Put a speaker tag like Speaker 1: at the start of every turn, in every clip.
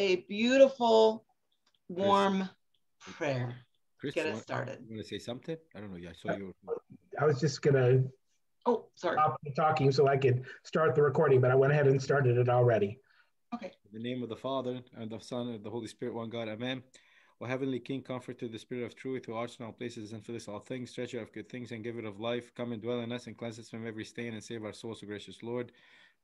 Speaker 1: a beautiful, warm prayer.
Speaker 2: Chris,
Speaker 1: Get
Speaker 2: you
Speaker 1: us started.
Speaker 2: you want to say something? I don't know. Yeah, I saw uh, you.
Speaker 3: I was just gonna
Speaker 1: Oh, sorry.
Speaker 3: stop talking so I could start the recording, but I went ahead and started it already.
Speaker 1: Okay.
Speaker 2: In the name of the Father and the Son and the Holy Spirit, one God. Amen. O heavenly King, comfort to the Spirit of truth, who arts in all places and fills all things, treasure of good things and giver of life, come and dwell in us and cleanse us from every stain and save our souls, O gracious Lord.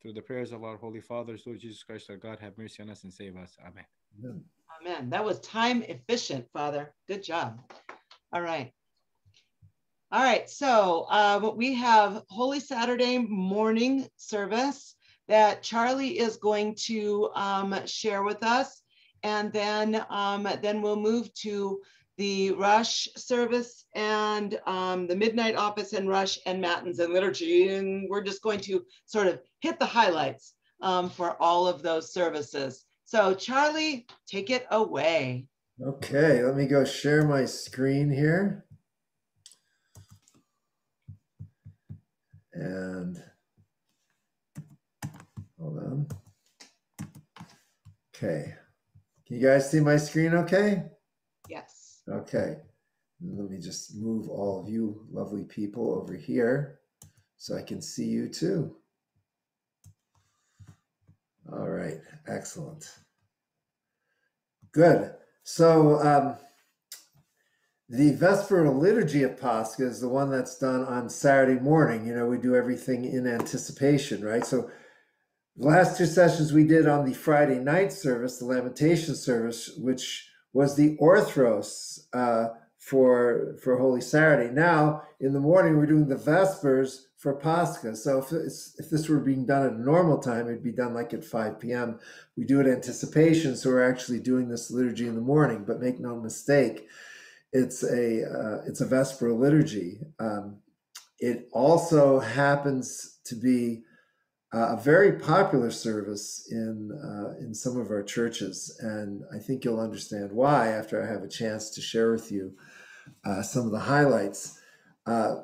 Speaker 2: Through the prayers of our holy fathers, Lord Jesus Christ, our God, have mercy on us and save us. Amen.
Speaker 1: Amen. That was time efficient, Father. Good job. All right. All right. So um, we have Holy Saturday morning service that Charlie is going to um, share with us. And then, um, then we'll move to the rush service and um, the midnight office and rush and matins and liturgy. And we're just going to sort of hit the highlights um, for all of those services. So Charlie, take it away.
Speaker 4: Okay, let me go share my screen here. And hold on. Okay. Can you guys see my screen okay? Okay. Let me just move all of you lovely people over here so I can see you too. All right, excellent. Good. So um, the Vesperal Liturgy of Pascha is the one that's done on Saturday morning. You know, we do everything in anticipation, right? So the last two sessions we did on the Friday night service, the Lamentation service, which was the Orthros uh, for for Holy Saturday. Now in the morning we're doing the Vespers for Pascha. So if if this were being done at a normal time, it'd be done like at 5 p.m. We do it anticipation, so we're actually doing this liturgy in the morning. But make no mistake, it's a uh, it's a Vesperal liturgy. Um, it also happens to be uh, a very popular service in uh, in some of our churches, and I think you'll understand why after I have a chance to share with you uh, some of the highlights. Uh,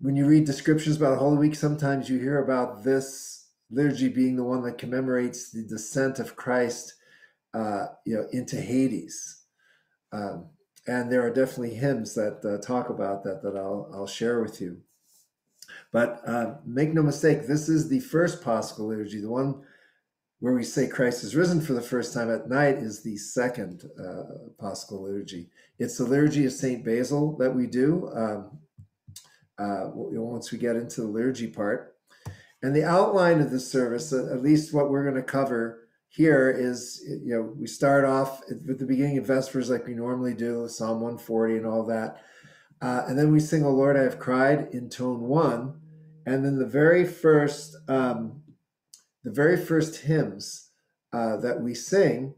Speaker 4: when you read descriptions about Holy Week, sometimes you hear about this liturgy being the one that commemorates the descent of Christ, uh, you know, into Hades. Um, and there are definitely hymns that uh, talk about that that I'll I'll share with you. But uh, make no mistake, this is the first Paschal liturgy. The one where we say Christ is risen for the first time at night is the second uh, Paschal liturgy. It's the liturgy of Saint Basil that we do um, uh, once we get into the liturgy part. And the outline of this service, at least what we're going to cover here, is you know we start off with the beginning of Vespers like we normally do, Psalm 140 and all that. Uh, and then we sing, "O Lord, I have cried" in tone one, and then the very first, um, the very first hymns uh, that we sing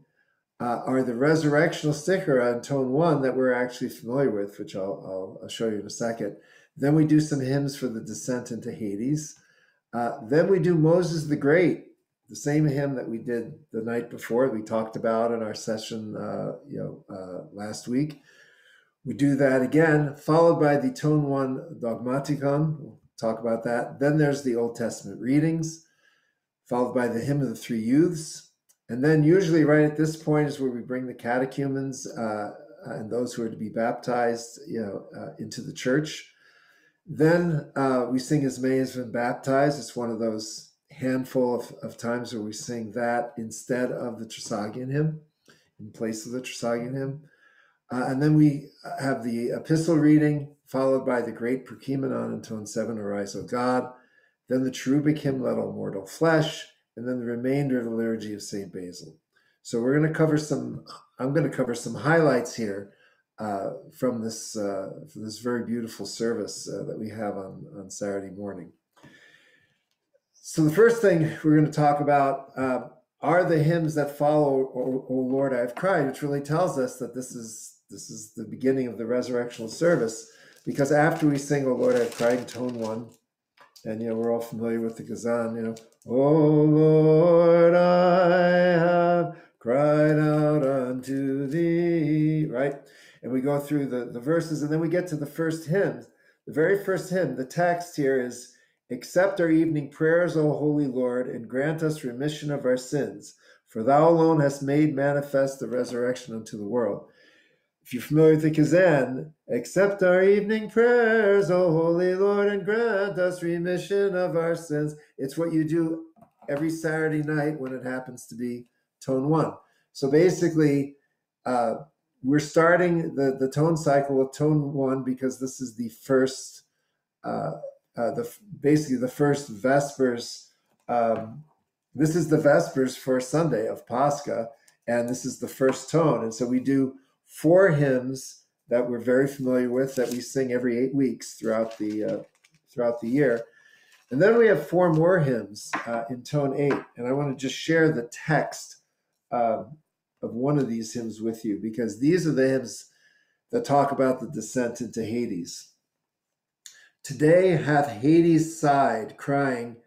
Speaker 4: uh, are the resurrectional stichera on tone one that we're actually familiar with, which I'll, I'll, I'll show you in a second. Then we do some hymns for the descent into Hades. Uh, then we do Moses the Great, the same hymn that we did the night before. We talked about in our session, uh, you know, uh, last week. We do that again, followed by the tone one dogmaticon. Talk about that. Then there's the Old Testament readings, followed by the hymn of the three youths. And then usually right at this point is where we bring the catechumens uh, and those who are to be baptized, you know, uh, into the church. Then uh, we sing as May as been baptized. It's one of those handful of, of times where we sing that instead of the Trisagion hymn, in place of the Trisagion hymn. Uh, and then we have the epistle reading, followed by the great Prokeimenon in tone seven, Arise, O God. Then the cherubic hymn, Let All Mortal Flesh, and then the remainder of the liturgy of St. Basil. So we're going to cover some, I'm going to cover some highlights here uh, from this uh, from this very beautiful service uh, that we have on, on Saturday morning. So the first thing we're going to talk about uh, are the hymns that follow o, o Lord I have cried, which really tells us that this is this is the beginning of the resurrectional service, because after we sing O Lord I have cried tone one, and you know we're all familiar with the Kazan, you know, O Lord I have cried out unto thee, right? And we go through the, the verses, and then we get to the first hymn. The very first hymn, the text here is Accept our evening prayers, O Holy Lord, and grant us remission of our sins. For thou alone hast made manifest the resurrection unto the world. If you're familiar with the Kazan, accept our evening prayers, O Holy Lord, and grant us remission of our sins. It's what you do every Saturday night when it happens to be tone one. So basically, uh, we're starting the, the tone cycle with tone one because this is the first, uh, uh, the basically the first Vespers. Um, this is the Vespers for Sunday of Pascha, and this is the first tone. And so we do four hymns that we're very familiar with that we sing every eight weeks throughout the uh, throughout the year. And then we have four more hymns uh, in tone eight. And I want to just share the text uh, of one of these hymns with you because these are the hymns that talk about the descent into Hades. Today hath Hades sighed, crying,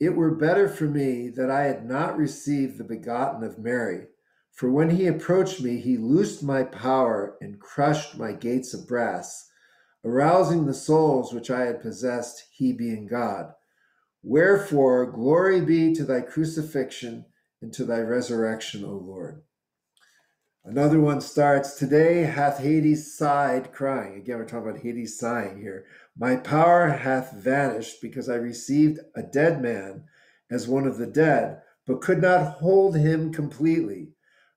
Speaker 4: It were better for me that I had not received the begotten of Mary. For when he approached me, he loosed my power and crushed my gates of brass, arousing the souls which I had possessed, he being God. Wherefore, glory be to thy crucifixion and to thy resurrection, O Lord. Another one starts, Today hath Hades sighed, crying. Again, we're talking about Hades sighing here. My power hath vanished because I received a dead man as one of the dead, but could not hold him completely.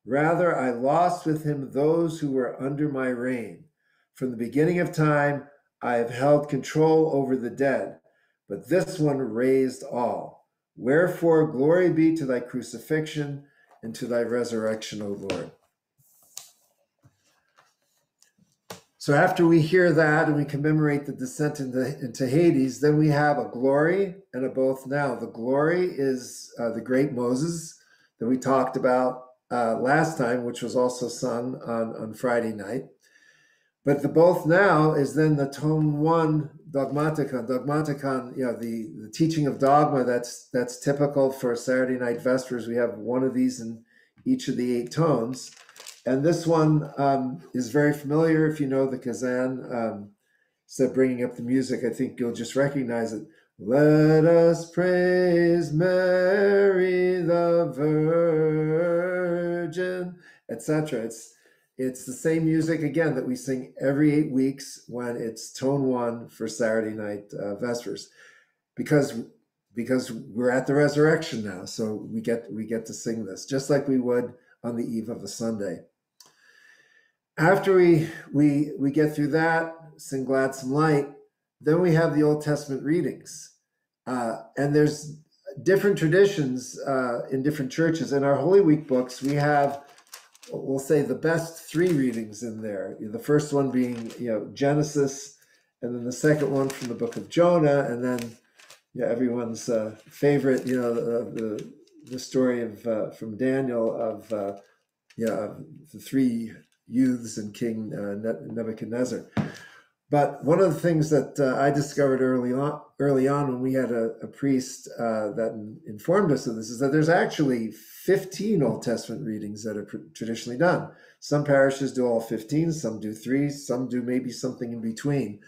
Speaker 4: Rather, I lost with him those who were under my reign. From the beginning of time, I have held control over the dead but this one raised all. Wherefore, glory be to thy crucifixion and to thy resurrection, O Lord. So, after we hear that and we commemorate the descent into, into Hades, then we have a glory and a both now. The glory is uh, the great Moses that we talked about uh, last time, which was also sung on, on Friday night. But the both now is then the tone one dogmaticon. Dogmaticon, you know, the, the teaching of dogma that's that's typical for Saturday night vespers. We have one of these in each of the eight tones. And this one um, is very familiar if you know the Kazan. Um, bringing up the music, I think you'll just recognize it. Let us praise Mary the Virgin, etc. It's it's the same music again that we sing every eight weeks when it's tone one for Saturday night uh, vespers, because because we're at the resurrection now, so we get we get to sing this just like we would on the eve of a Sunday. After we we we get through that, sing Gladsome Light, then we have the Old Testament readings, uh, and there's different traditions uh, in different churches. In our Holy Week books, we have we'll say the best three readings in there. The first one being you know Genesis, and then the second one from the book of Jonah, and then yeah everyone's uh, favorite you know the, the the story of uh, from Daniel of uh, yeah the three youths and King uh, Nebuchadnezzar. But one of the things that uh, I discovered early on, early on when we had a, a priest uh, that informed us of this, is that there's actually 15 Old Testament readings that are traditionally done. Some parishes do all 15, some do three, some do maybe something in between.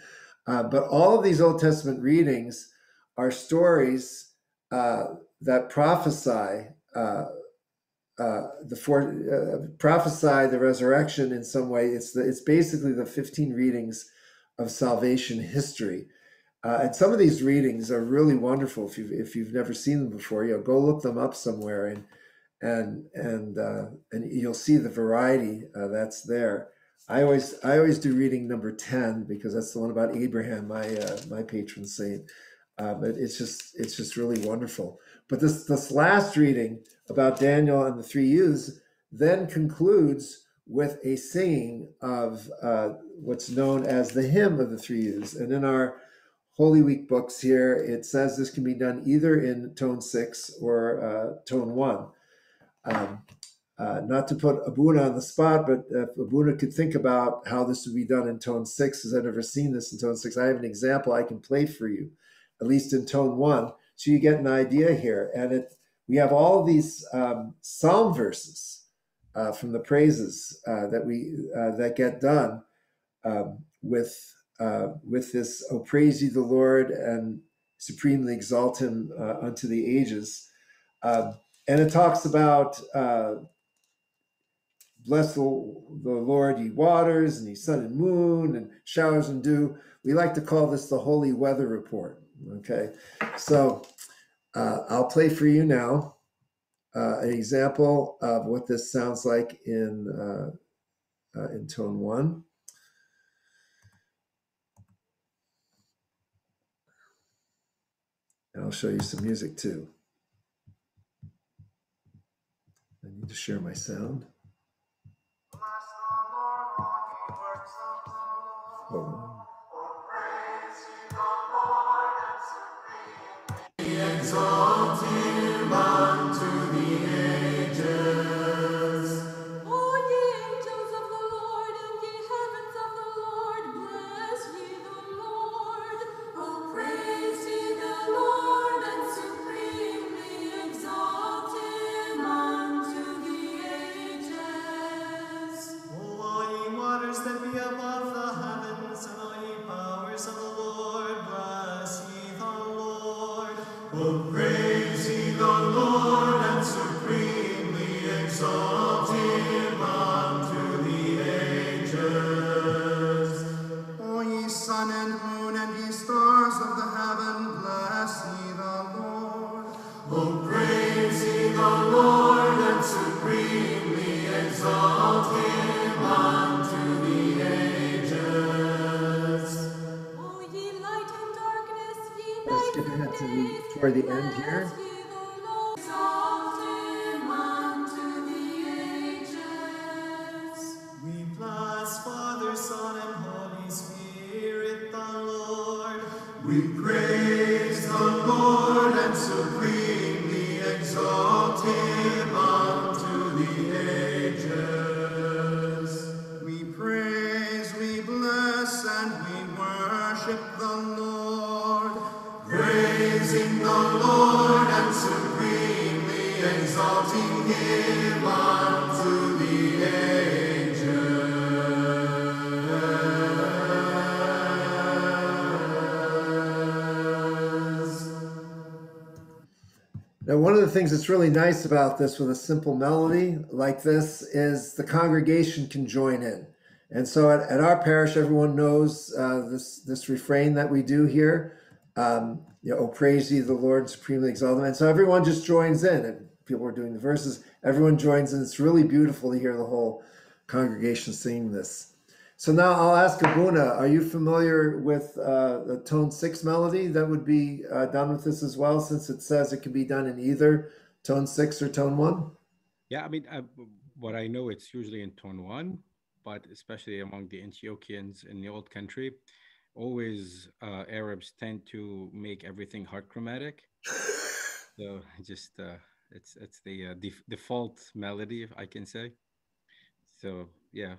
Speaker 4: Uh, but all of these Old Testament readings are stories uh, that prophesy uh, uh, the for, uh, prophesy the resurrection in some way. It's the, it's basically the 15 readings of salvation history. Uh, and some of these readings are really wonderful. If you've if you've never seen them before, you know, go look them up somewhere, and and and uh, and you'll see the variety uh, that's there. I always I always do reading number ten because that's the one about Abraham, my uh, my patron saint. But it's just it's just really wonderful. But this this last reading about Daniel and the three youths then concludes with a singing of uh, what's known as the hymn of the three youths. And in our Holy Week books here, it says this can be done either in tone six or uh, tone one. Um, uh, not to put Abuna on the spot, but if Abuna could think about how this would be done in tone six, because I've never seen this in tone six, I have an example I can play for you, at least in tone one, so you get an idea here. And it we have all these um, psalm verses uh, from the praises uh, that we uh, that get done um, with uh, with this "Oh praise ye the Lord and supremely exalt Him uh, unto the ages." Um, and it talks about bless the, the Lord, ye waters, and ye sun and moon, and showers and dew. We like to call this the holy weather report. Okay, so uh, I'll play for you now uh, an example of what this sounds like in uh, uh, in tone one. And I'll show you some music too. I need to share my sound. Hold on. One of the things that's really nice about this with a simple melody like this is the congregation can join in. And so at, at our parish, everyone knows uh, this, this refrain that we do here. Um, you know, oh, praise ye the Lord, supremely exalt him. And so everyone just joins in. And people are doing the verses, everyone joins in. It's really beautiful to hear the whole congregation singing this. So now I'll ask Abuna, are you familiar with uh, the tone six melody that would be uh, done with this as well, since it says it can be done in either tone six or tone one?
Speaker 5: Yeah, I mean, uh, what I know, it's usually in tone one, but especially among the Antiochians in the old country, always uh, Arabs tend to make everything hard chromatic. so just uh, it's it's the uh, def- default melody, if I can say. So yeah,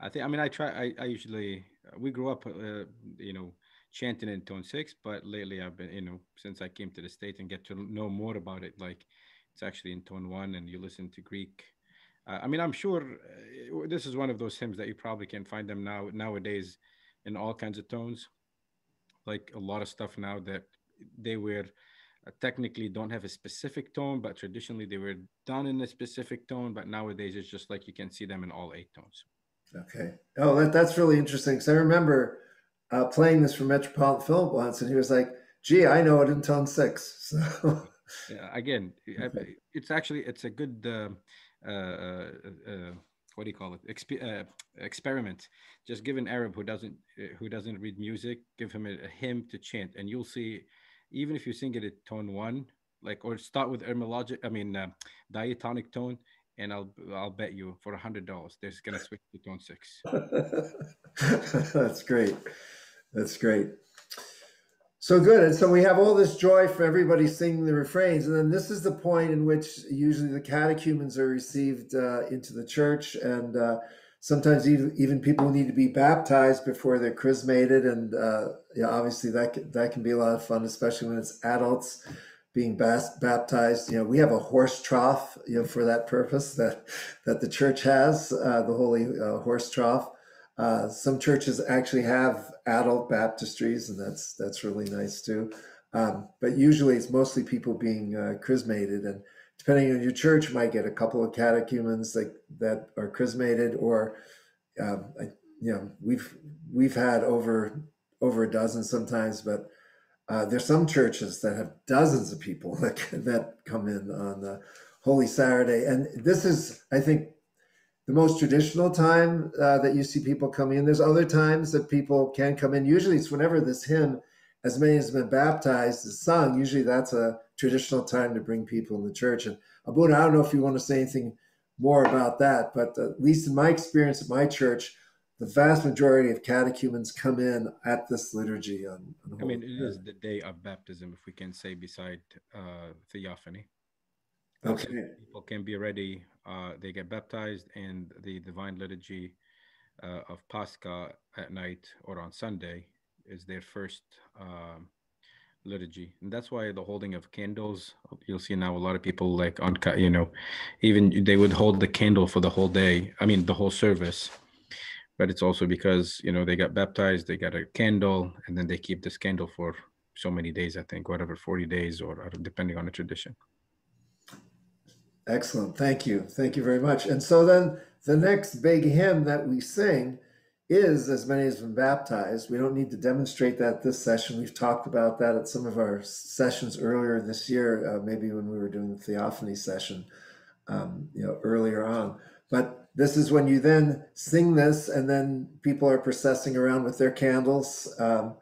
Speaker 5: I think I mean I try I, I usually we grew up uh, you know chanting in tone six, but lately I've been you know since I came to the state and get to know more about it, like it's actually in tone one, and you listen to Greek. Uh, I mean, I'm sure uh, this is one of those hymns that you probably can find them now nowadays in all kinds of tones. Like a lot of stuff now that they were uh, technically don't have a specific tone, but traditionally they were done in a specific tone. But nowadays it's just like you can see them in all eight tones.
Speaker 4: Okay. Oh, that, that's really interesting. Because I remember uh, playing this for Metropolitan Philip once, and he was like, "Gee, I know it in tone six. So
Speaker 5: Yeah, again, I- it's actually it's a good uh, uh, uh, uh, what do you call it uh, experiment. Just give an Arab who doesn't who doesn't read music, give him a, a hymn to chant, and you'll see, even if you sing it at tone one, like or start with etymologic, I mean uh, diatonic tone, and I'll I'll bet you for a hundred dollars, they're gonna switch to tone six.
Speaker 4: that's great. That's great. So good. And so we have all this joy for everybody singing the refrains. And then this is the point in which usually the catechumens are received uh, into the church. And uh, sometimes even, even people need to be baptized before they're chrismated. And uh, yeah, obviously that can, that can be a lot of fun, especially when it's adults being baptized. You know, we have a horse trough, you know, for that purpose that, that the church has, uh, the holy uh, horse trough. Uh, some churches actually have adult baptistries, and that's that's really nice too. Um, but usually, it's mostly people being uh, chrismated, and depending on your church, might get a couple of catechumens like that are chrismated, or um, I, you know, we've we've had over over a dozen sometimes, but uh, there's some churches that have dozens of people that that come in on the Holy Saturday, and this is, I think, the most traditional time uh, that you see people come in. There's other times that people can come in. Usually, it's whenever this hymn, "As many as been baptized," is sung. Usually, that's a traditional time to bring people in the church. And Abuna, I don't know if you want to say anything more about that, but at least in my experience at my church, the vast majority of catechumens come in at this liturgy on. on
Speaker 5: I mean, it is the day of baptism, if we can say, beside uh, theophany.
Speaker 4: Okay.
Speaker 5: People can be ready. Uh, they get baptized, and the divine liturgy uh, of Pascha at night or on Sunday is their first um, liturgy, and that's why the holding of candles. You'll see now a lot of people like on, you know, even they would hold the candle for the whole day. I mean, the whole service. But it's also because you know they got baptized, they got a candle, and then they keep this candle for so many days. I think whatever, forty days, or or depending on the tradition.
Speaker 4: Excellent. Thank you. Thank you very much. And so then the next big hymn that we sing is As Many as Been Baptized. We don't need to demonstrate that this session. We've talked about that at some of our sessions earlier this year, uh, maybe when we were doing the Theophany session, um, you know, earlier on. But this is when you then sing this, and then people are processing around with their candles um,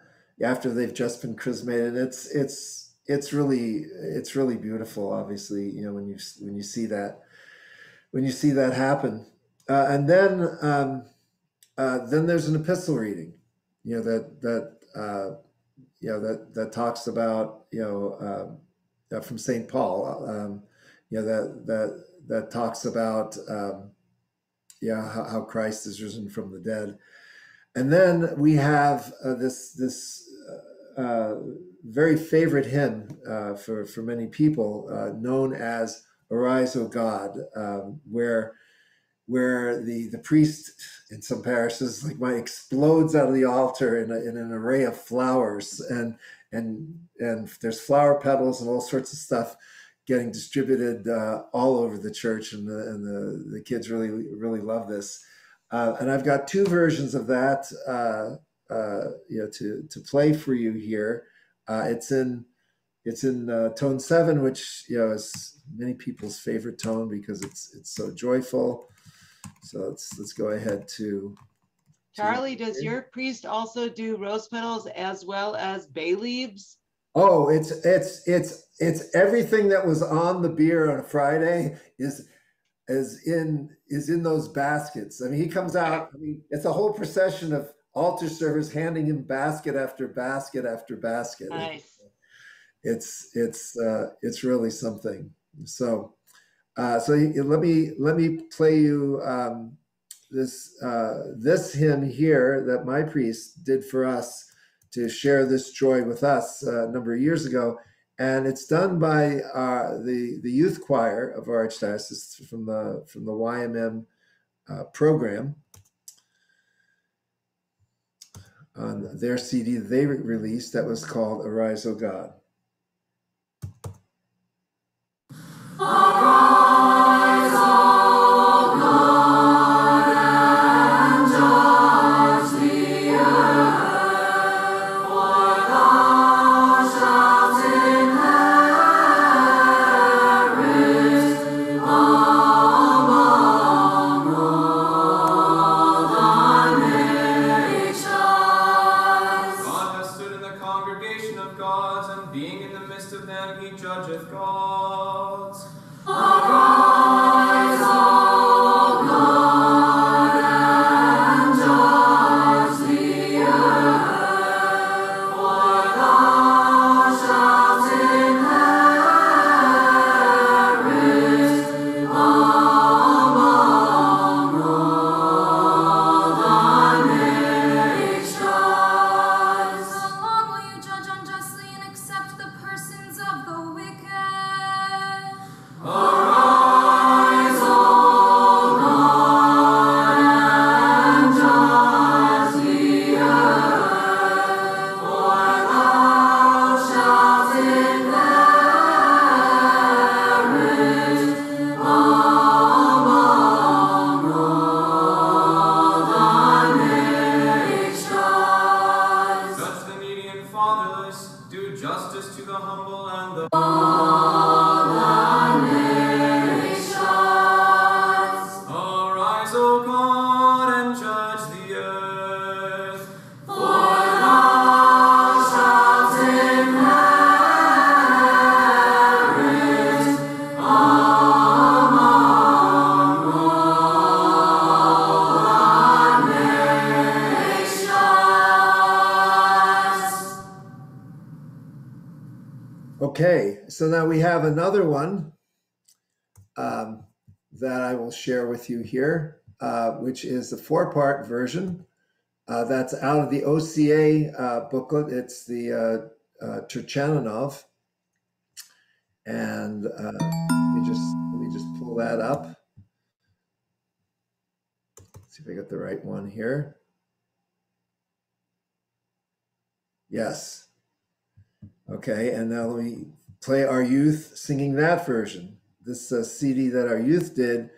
Speaker 4: after they've just been chrismated. It's it's it's really it's really beautiful. Obviously, you know when you when you see that when you see that happen, uh, and then um, uh, then there's an epistle reading, you know that that uh, you know that that talks about you know um, uh, from Saint Paul, um, you know that that that talks about um, yeah how, how Christ is risen from the dead, and then we have uh, this this uh, very favorite hymn uh, for for many people, uh, known as "Arise, O God," um, where where the the priest in some parishes like mine explodes out of the altar in, a, in an array of flowers and and and there's flower petals and all sorts of stuff getting distributed uh, all over the church and the and the, the kids really really love this. Uh, and I've got two versions of that uh, uh, you know to to play for you here. Uh, it's in it's in uh, tone seven which you know is many people's favorite tone because it's it's so joyful. So let's let's go ahead to
Speaker 1: Charlie, does your priest also do rose petals as well as bay leaves?
Speaker 4: Oh, it's it's it's it's everything that was on the bier on Friday is is in is in those baskets. I mean, he comes out. I mean, it's a whole procession of altar servers handing him basket after basket after basket.
Speaker 1: Nice.
Speaker 4: It's it's uh, it's really something. So uh, so let me let me play you um, this uh, this hymn here that my priest did for us to share this joy with us uh, a number of years ago, and it's done by uh, the the youth choir of our archdiocese from the from the YMM uh, program. On their CD they re- released that was called "Arise, O God."
Speaker 6: God
Speaker 4: which is the four part version. Uh, that's out of the OCA uh, booklet. It's the uh, uh, Turchaninov. And uh, let me just let me just pull that up. see if I got the right one here. Yes. Okay, and now let me play our youth singing that version. This uh, CD that our youth did,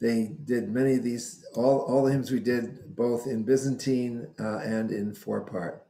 Speaker 4: they did many of these, all, all the hymns we did, both in Byzantine uh, and in four part.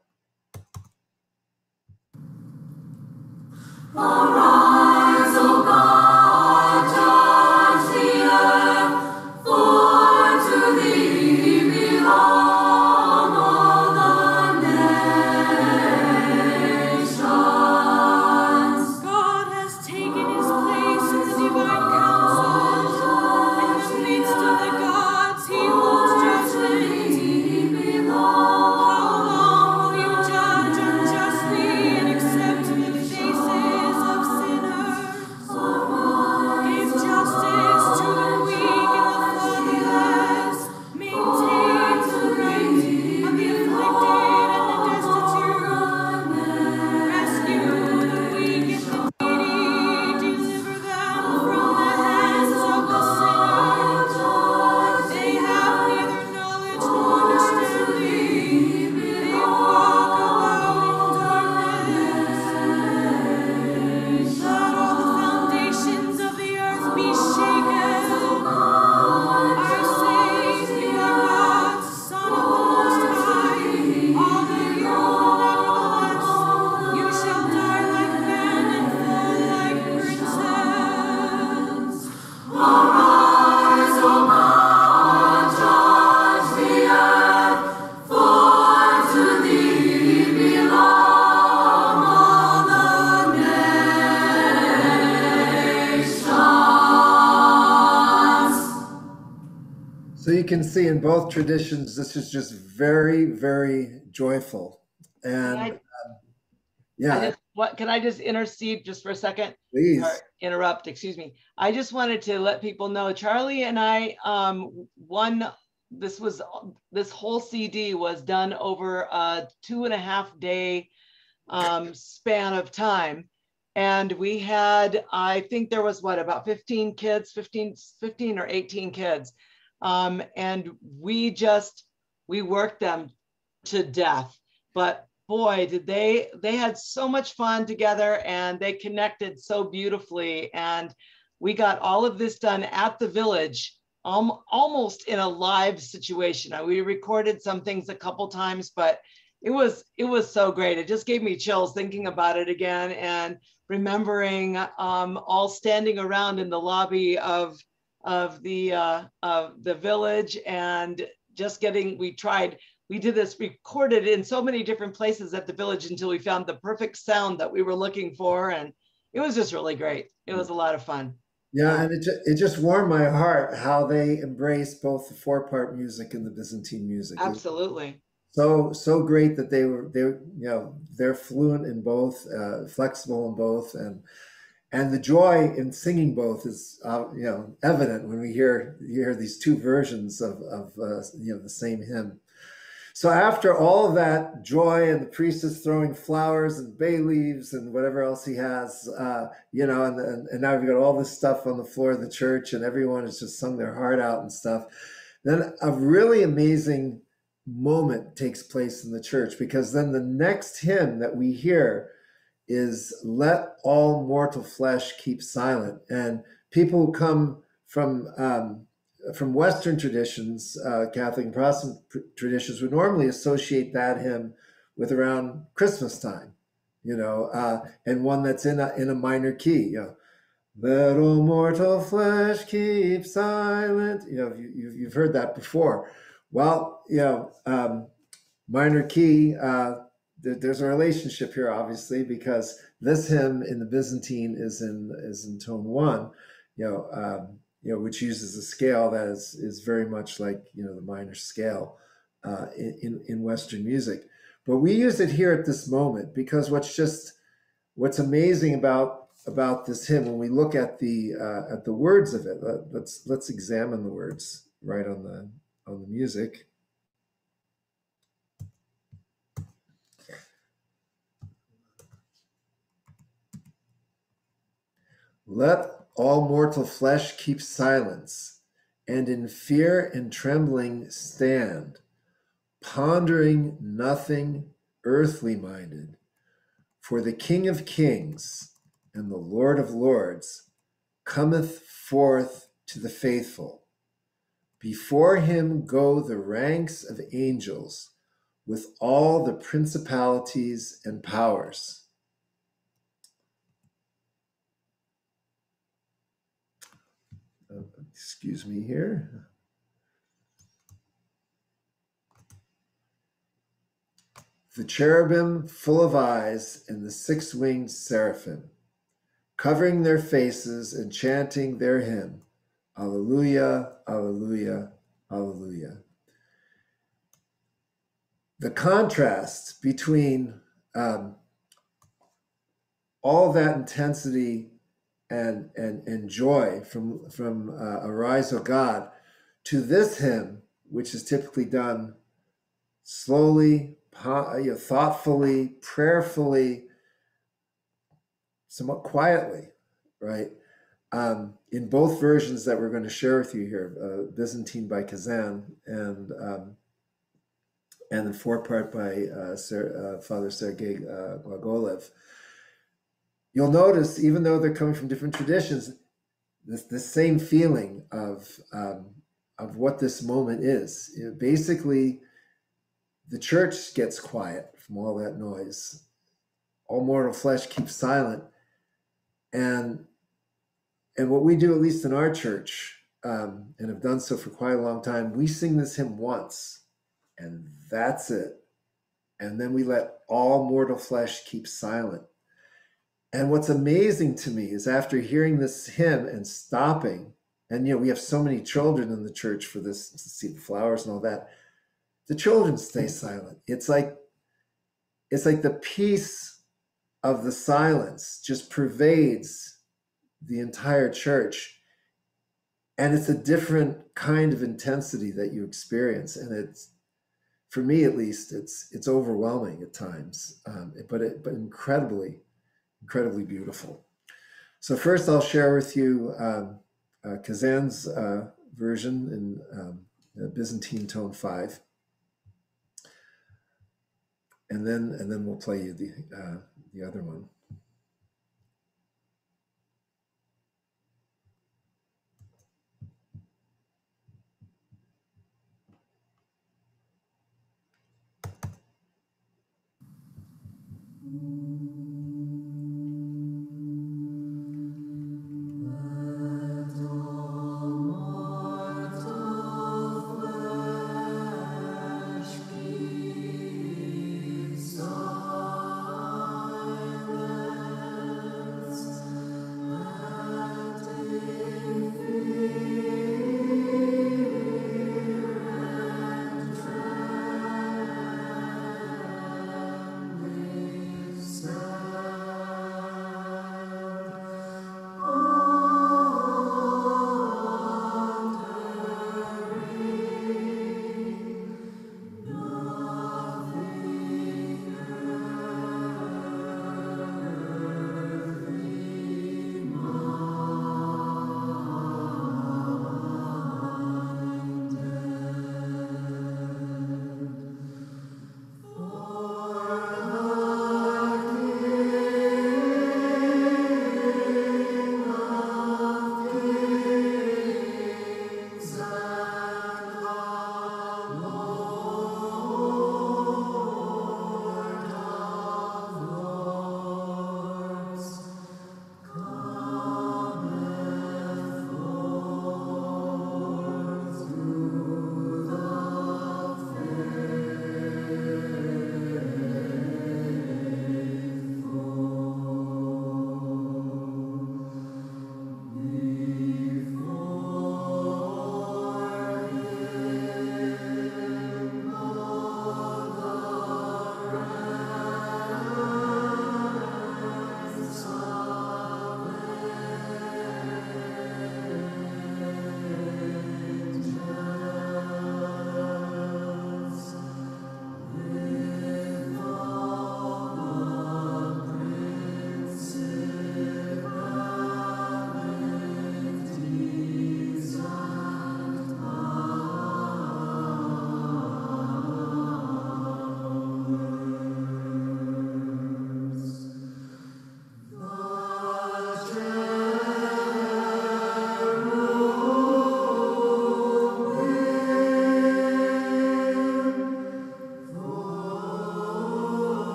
Speaker 4: Both traditions, this is just very, very joyful. And
Speaker 1: I-
Speaker 4: um,
Speaker 1: I
Speaker 4: yeah,
Speaker 1: just, what, can I just intercede just for a second?
Speaker 4: please.
Speaker 1: interrupt, excuse me. I just wanted to let people know, Charlie and I, um, one, this was, this whole CD was done over a two and a half day um, span of time. And we had, I think there was what, about 15 kids, 15, 15 or 18 kids. Um, and we just, we worked them to death. But boy, did they, they had so much fun together and they connected so beautifully. And we got all of this done at the village, um, almost in a live situation. We recorded some things a couple times, but it was, it was so great. It just gave me chills thinking about it again and remembering um, all standing around in the lobby of, of the, uh, of the village and just getting, we tried, we did this recorded in so many different places at the village until we found the perfect sound that we were looking for. And it was just really great. It was a lot of fun.
Speaker 4: Yeah, and it, ju- it just warmed my heart how they embrace both the four part music and the Byzantine music.
Speaker 1: Absolutely.
Speaker 4: so so great that they were they you know they're fluent in both, uh, flexible in both, and and the joy in singing both is uh, you know evident when we hear hear these two versions of of uh, you know the same hymn. So after all of that joy and the priest is throwing flowers and bay leaves and whatever else he has, uh, you know, and, and and now we've got all this stuff on the floor of the church and everyone has just sung their heart out and stuff. Then a really amazing moment takes place in the church because then the next hymn that we hear is let all mortal flesh keep silent and people who come from um, from western traditions uh, catholic and protestant pr- traditions would normally associate that hymn with around christmas time you know uh, and one that's in a in a minor key you know Let all mortal flesh keep silent. You know, you, you've, heard that before. Well, you know, um, minor key, uh, there's a relationship here, obviously, because this hymn in the Byzantine is in is in tone one, you know, um, you know, which uses a scale that is is very much like you know the minor scale uh, in, in Western music. But we use it here at this moment because what's just what's amazing about about this hymn when we look at the uh, at the words of it. Let, let's let's examine the words right on the on the music. Let all mortal flesh keep silence, and in fear and trembling stand, pondering nothing earthly minded. For the King of kings and the Lord of lords cometh forth to the faithful. Before him go the ranks of angels with all the principalities and powers. Uh, excuse me here. The cherubim full of eyes and the six winged seraphim, covering their faces and chanting their hymn, Alleluia, Alleluia, Alleluia. The contrast between um, all that intensity and, and, and joy from, from uh, Arise, O God, to this hymn, which is typically done slowly, thoughtfully, prayerfully, somewhat quietly, right? Um, in both versions that we're going to share with you here, uh, Byzantine by Kazan and um, and the four part by uh, Ser- uh, Father Sergei uh, Glagolev, you'll notice, even though they're coming from different traditions, this the same feeling of um, of what this moment is. You know, basically, the church gets quiet from all that noise. All mortal flesh keeps silent, and and what we do, at least in our church, um, and have done so for quite a long time, we sing this hymn once, and that's it. And then we let all mortal flesh keep silent. And what's amazing to me is after hearing this hymn and stopping, and you know, we have so many children in the church for this to see the flowers and all that. The children stay silent. It's like it's like the peace of the silence just pervades the entire church. And it's a different kind of intensity that you experience. And it's for me at least, it's it's overwhelming at times. Um, but it but incredibly, incredibly beautiful. So first I'll share with you um, uh, Kazan's uh, version in um, Byzantine tone five, and then and then we'll play you the uh, the other one.
Speaker 7: Silence.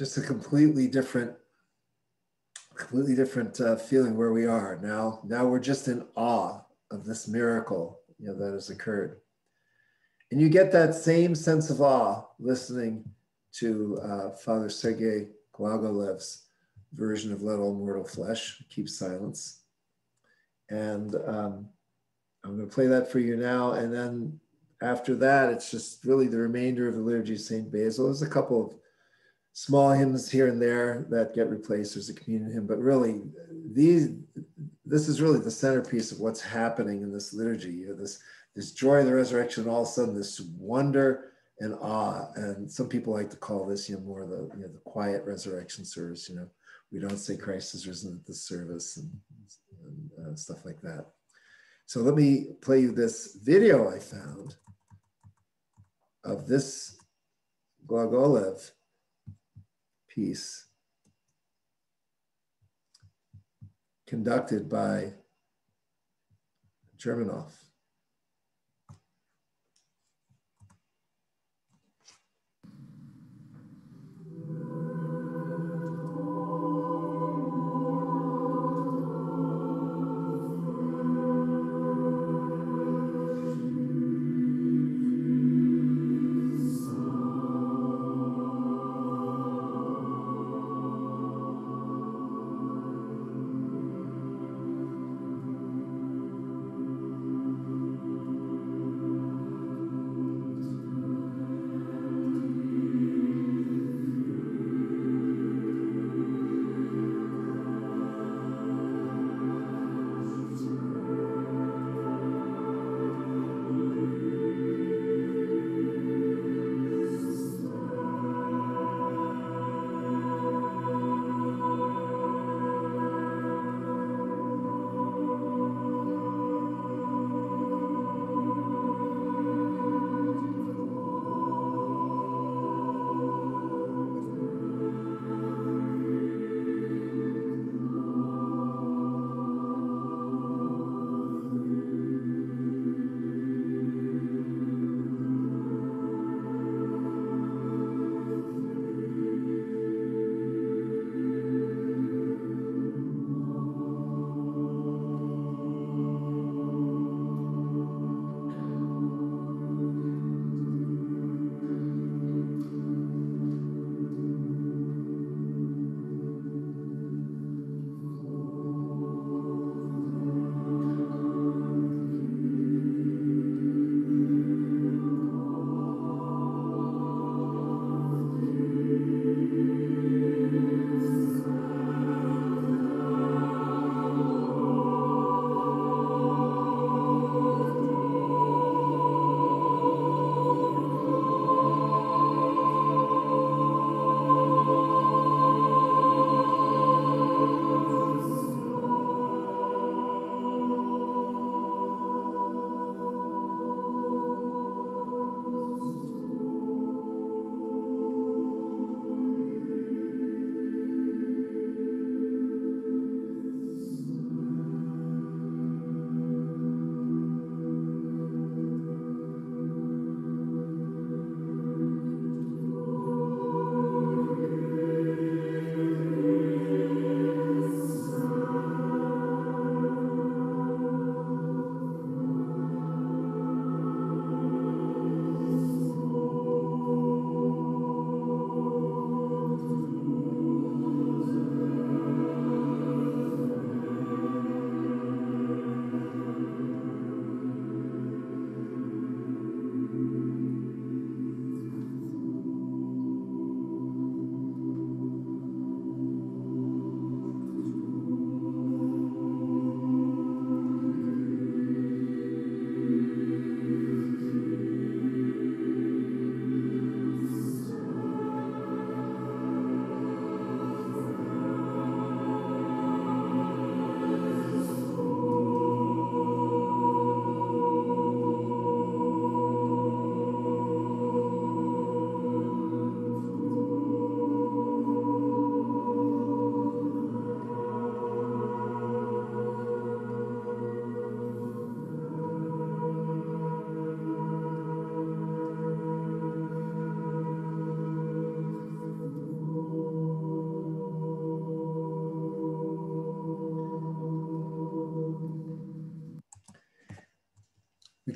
Speaker 4: Just a completely different, completely different uh, feeling where we are now. Now we're just in awe of this miracle, you know, that has occurred. And you get that same sense of awe listening to uh, Father Sergei Glagolev's version of Let All Mortal Flesh, Keep Silence. And um, I'm going to play that for you now. And then after that, it's just really the remainder of the Liturgy of St. Basil. There's a couple of small hymns here and there that get replaced. There's a communion hymn, but really, these this is really the centerpiece of what's happening in this liturgy. You know, this this joy of the resurrection, all of a sudden, this wonder and awe. And some people like to call this, you know, more the you know the quiet resurrection service. You know, we don't say Christ is risen at the service and, and uh, stuff like that. So let me play you this video I found of this Glagolev piece conducted by Germanov.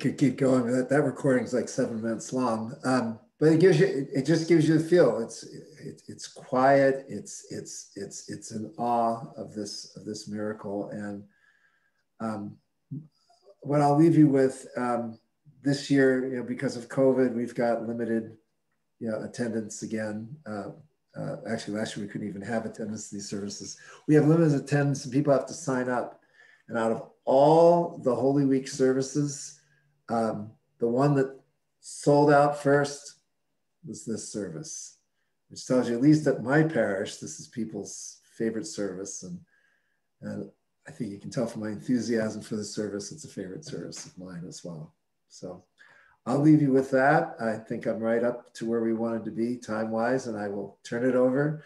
Speaker 4: Could keep going. That that recording is like seven minutes long, um, but it gives you it, just gives you the feel. It's it, it's quiet. It's it's it's it's in awe of this of this miracle. And um, what I'll leave you with um, this year, you know, because of COVID, we've got limited you know attendance again. Uh, uh, actually, last year we couldn't even have attendance to these services. We have limited attendance, and people have to sign up. And out of all the Holy Week services, um, the one that sold out first was this service, which tells you, at least at my parish, this is people's favorite service. And, and I think you can tell from my enthusiasm for the service, it's a favorite service of mine as well. So I'll leave you with that. I think I'm right up to where we wanted to be time wise, and I will turn it over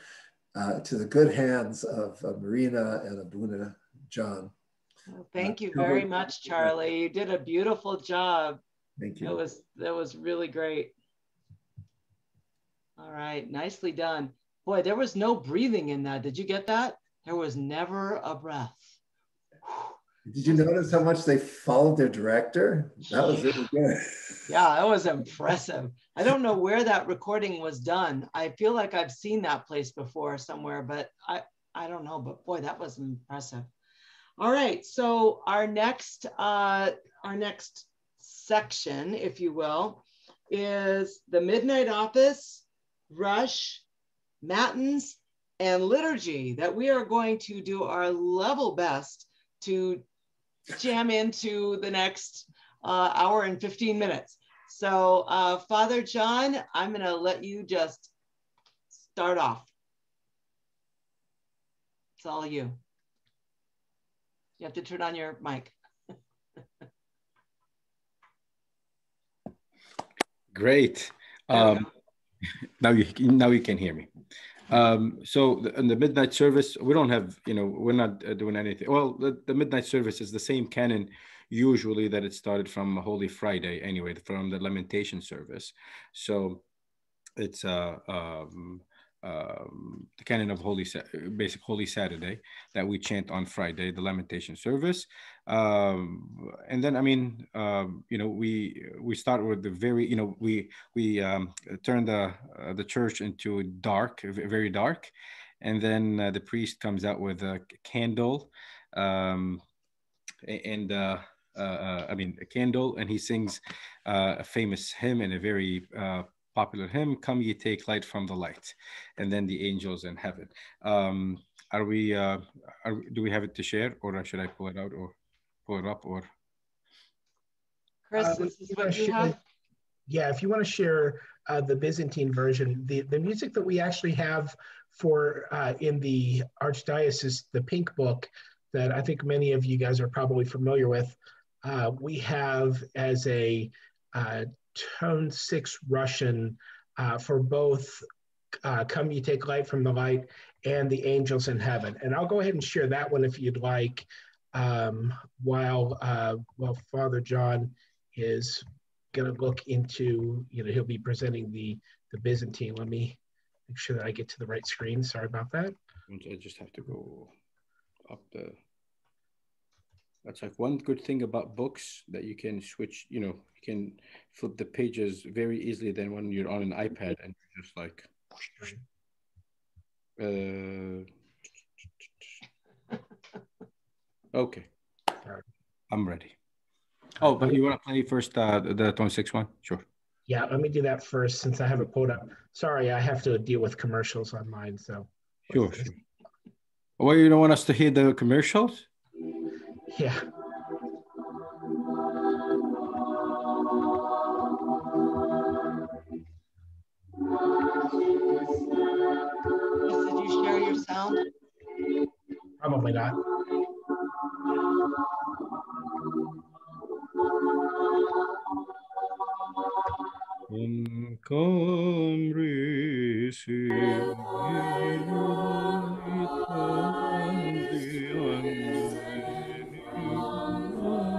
Speaker 4: uh, to the good hands of uh, Marina and Abuna John.
Speaker 1: Well, Thank you very much, Charlie. You did a beautiful job.
Speaker 4: Thank you.
Speaker 1: That was that was really great. All right, nicely done. Boy, there was no breathing in that. Did you get that? There was never a breath.
Speaker 4: Did you notice how much they followed their director? That was really good.
Speaker 1: Yeah, that was impressive. I don't know where that recording was done. I feel like I've seen that place before somewhere, but I I don't know. But boy, that was impressive. All right, so our next uh, our next section, if you will, is the midnight office, rush, matins, and liturgy that we are going to do our level best to jam into the next uh, hour and 15 minutes. So, uh, Father John, I'm going to let you just start off. It's all you. You have to turn on your mic.
Speaker 5: Great. Um, now you now you can hear me. Um, so in the midnight service, we don't have, you know, we're not uh, doing anything. Well, the, the midnight service is the same canon usually that it started from Holy Friday anyway, from the lamentation service. So it's uh, um, um, the canon of Holy, Sa- basic Holy Saturday that we chant on Friday, the lamentation service. Um, and then, I mean, um, you know, we we start with the very, you know, we we um, turn the uh, the church into dark, very dark, and then uh, the priest comes out with a candle, um, and uh, uh, uh, I mean a candle, and he sings uh, a famous hymn and a very uh, popular hymn, "Come ye take light from the light," and then the angels in heaven. Um, are we? Uh, are, do we have it to share, or should I pull it out, or pull it up, or?
Speaker 1: Chris,
Speaker 3: Uh,
Speaker 1: this is what you have?
Speaker 3: Yeah, if you want to share uh, the Byzantine version, the, the music that we actually have for uh, in the Archdiocese, the Pink Book, that I think many of you guys are probably familiar with, uh, we have as a uh, tone six Russian uh, for both uh, Come You Take Light from the Light and The Angels in Heaven. And I'll go ahead and share that one if you'd like, um, while, uh, while Father John is going to look into, you know, he'll be presenting the, the Byzantine. Let me make sure that I get to the right screen. Sorry about that.
Speaker 5: I just have to go up the. That's like one good thing about books that you can switch. You know, you can flip the pages very easily than when you're on an iPad and you're just like. Uh, okay, I'm ready. Oh, but you want to play first uh, the 26 one? Sure.
Speaker 3: Yeah, let me do that first since I have it pulled up. Sorry, I have to deal with commercials on mine. So,
Speaker 5: Sure, sure. Well, you don't want us to hear the commercials?
Speaker 3: Yeah.
Speaker 1: Did you share your sound?
Speaker 3: Probably not.
Speaker 5: Come, come, receive the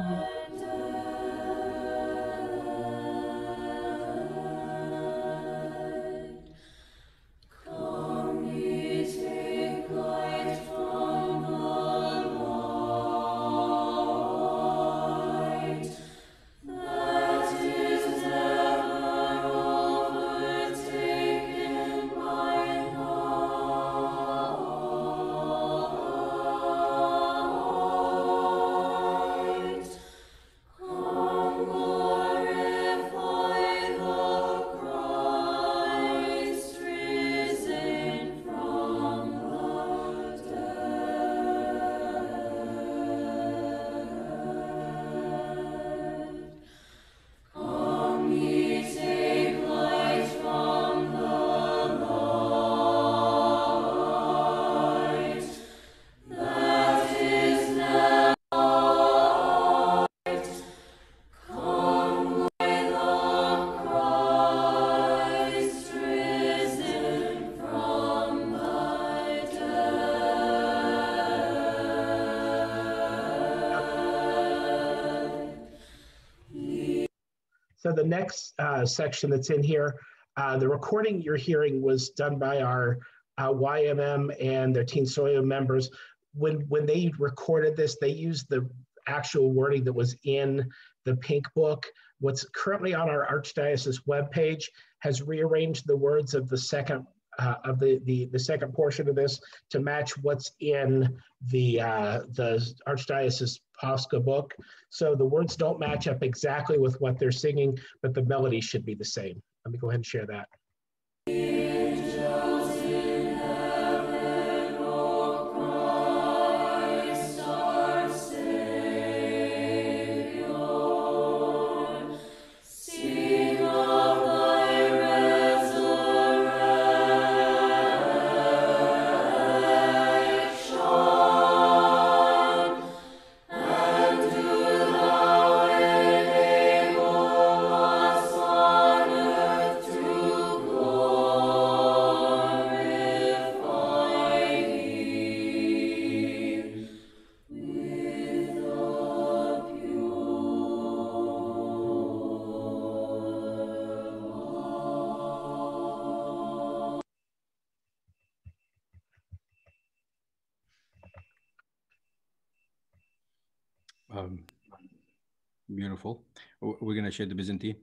Speaker 3: next uh, section that's in here, uh, the recording you're hearing was done by our uh, YMM and their Teen Soyo members. When when they recorded this, they used the actual wording that was in the pink book. What's currently on our Archdiocese webpage has rearranged the words of the second uh, of the, the the second portion of this to match what's in the uh, the Archdiocese Pascha book. So the words don't match up exactly with what they're singing, but the melody should be the same. Let me go ahead and share that.
Speaker 5: W- We're share the Byzantine.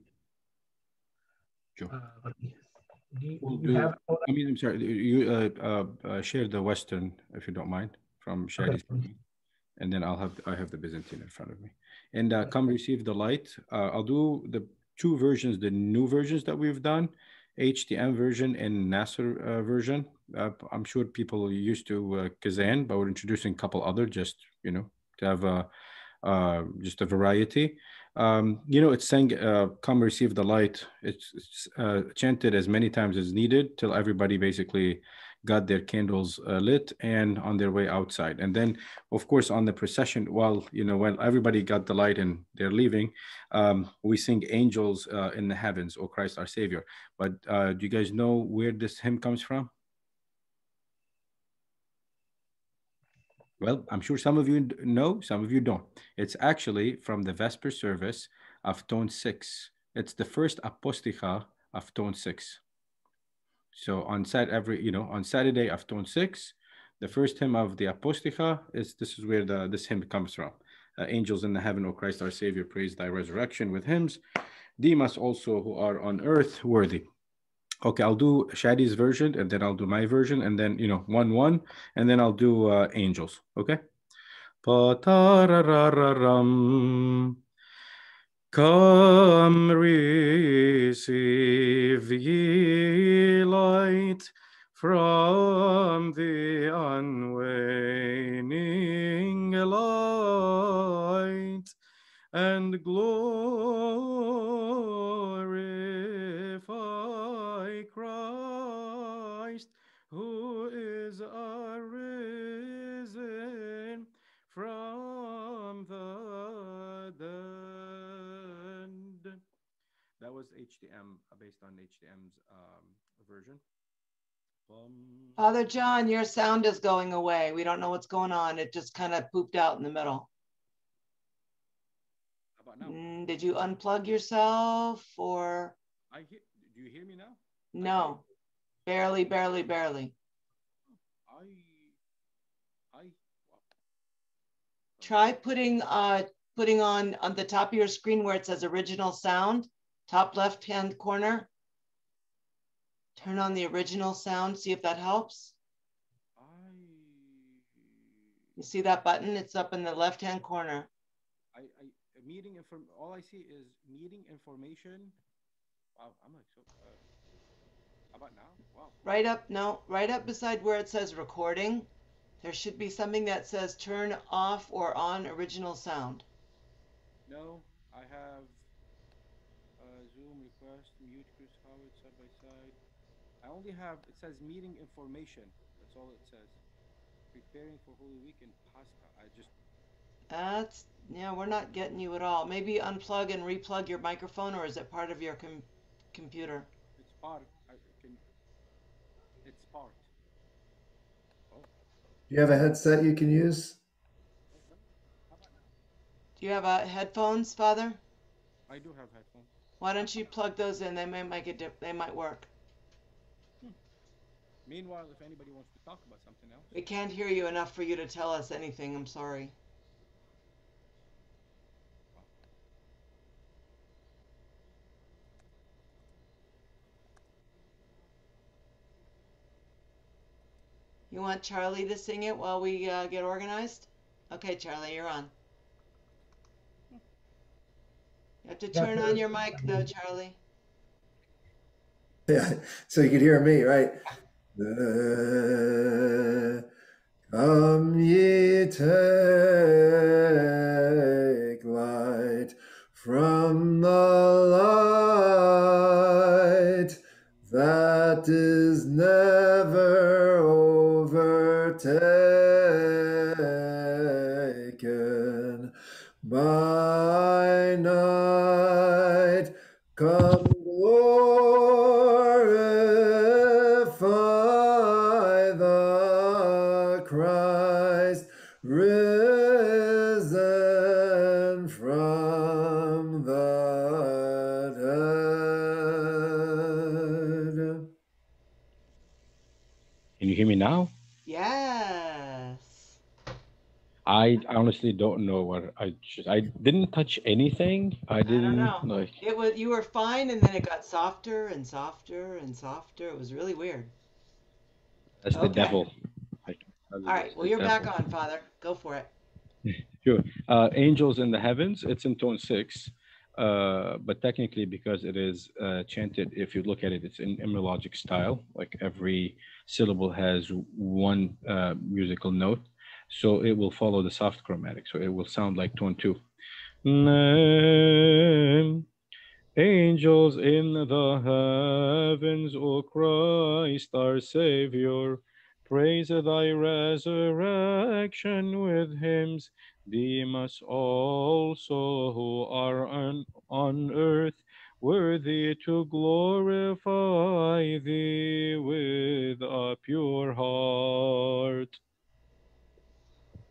Speaker 5: Sure.
Speaker 3: Uh, do
Speaker 5: We'll do-
Speaker 3: have
Speaker 5: I mean, I'm sorry. You uh, uh, uh, share the Western, if you don't mind, from Shadi's, and then I'll have I have the Byzantine in front of me. And uh, come receive the light. Uh, I'll do the two versions, the new versions that we've done, HTM version and Nassar uh, version. Uh, I'm sure people are used to uh, Kazan, but we're introducing a couple other just you know to have a uh, just a variety. Um, you know, it's saying, uh, "Come receive the light." It's, it's uh, chanted as many times as needed till everybody basically got their candles uh, lit and on their way outside. And then, of course, on the procession, while you know, when everybody got the light and they're leaving, um, we sing "Angels uh, in the Heavens," "O Christ, our Savior." But uh, do you guys know where this hymn comes from? Well, I'm sure some of you know, some of you don't. It's actually from the Vesper service of tone six. It's the first aposticha of tone six. So on every, you know, on Saturday of tone six, the first hymn of the aposticha is this is where the this hymn comes from. Uh, Angels in the heaven, O Christ our Savior, praise thy resurrection with hymns. Deem us also who are on earth worthy. Okay, I'll do Shadi's version and then I'll do my version and then, you know, one, one, and then I'll do uh, angels. Okay. Come receive ye light from the unwaning light and glorify
Speaker 1: Father John, your sound is going away. We don't know what's going on. It just kind of pooped out in the middle.
Speaker 5: how about now?
Speaker 1: Mm, Did you unplug yourself or
Speaker 5: I hear. Do you hear me now?
Speaker 1: no? Barely, barely, barely.
Speaker 5: I. I.
Speaker 1: Try putting uh putting on on the top of your screen where it says original sound, top left hand corner. Turn on the original sound, see if that helps.
Speaker 5: I.
Speaker 1: You see that button? It's up in the left hand corner.
Speaker 5: I, I meeting inform. All I see is meeting information. Wow, I'm like so. Uh, how about now? Wow.
Speaker 1: Right up, no, right up beside where it says recording, there should be something that says turn off or on original sound.
Speaker 5: No, I have uh, Zoom request, mute Chris Howard side by side. I only have. It says meeting information. That's all it says. Preparing for Holy Week and Pascha. I just.
Speaker 1: That's, yeah, we're not getting you at all. Maybe unplug and replug your microphone or is it part of your com- computer?
Speaker 5: It's part. I can. It's part. Oh.
Speaker 4: Do you have a headset you can use?
Speaker 1: Do you have uh, headphones, Father?
Speaker 5: I do have headphones.
Speaker 1: Why don't you plug those in? They may make it. Dip, they might work.
Speaker 5: Meanwhile, if anybody wants to talk about something else,
Speaker 1: We can't hear you enough for you to tell us anything. I'm sorry. You want Charlie to sing it while we uh, get organized? Okay, Charlie, you're on. You have to turn on your mic though, Charlie.
Speaker 4: Yeah, so you can hear me, right? Come ye take light from the light that is never overtaken
Speaker 5: I honestly don't know what I just. I didn't touch anything. I
Speaker 1: don't
Speaker 5: didn't
Speaker 1: know.
Speaker 5: like.
Speaker 1: It was you were fine, and then it got softer and softer and softer. It was really weird.
Speaker 5: That's the devil. I,
Speaker 1: All right. Well, you're back on, Father. Go for it.
Speaker 5: Sure. Uh, Angels in the Heavens, it's in tone six, uh, but technically, because it is uh, chanted, if you look at it, it's in heirmologic style. Like every syllable has one uh, musical note. So it will follow the soft chromatic. So it will sound like tone two. Name. Angels in the heavens, O Christ, our Savior, praise thy resurrection with hymns. Deem us also who are on, on earth worthy to glorify thee with a pure heart.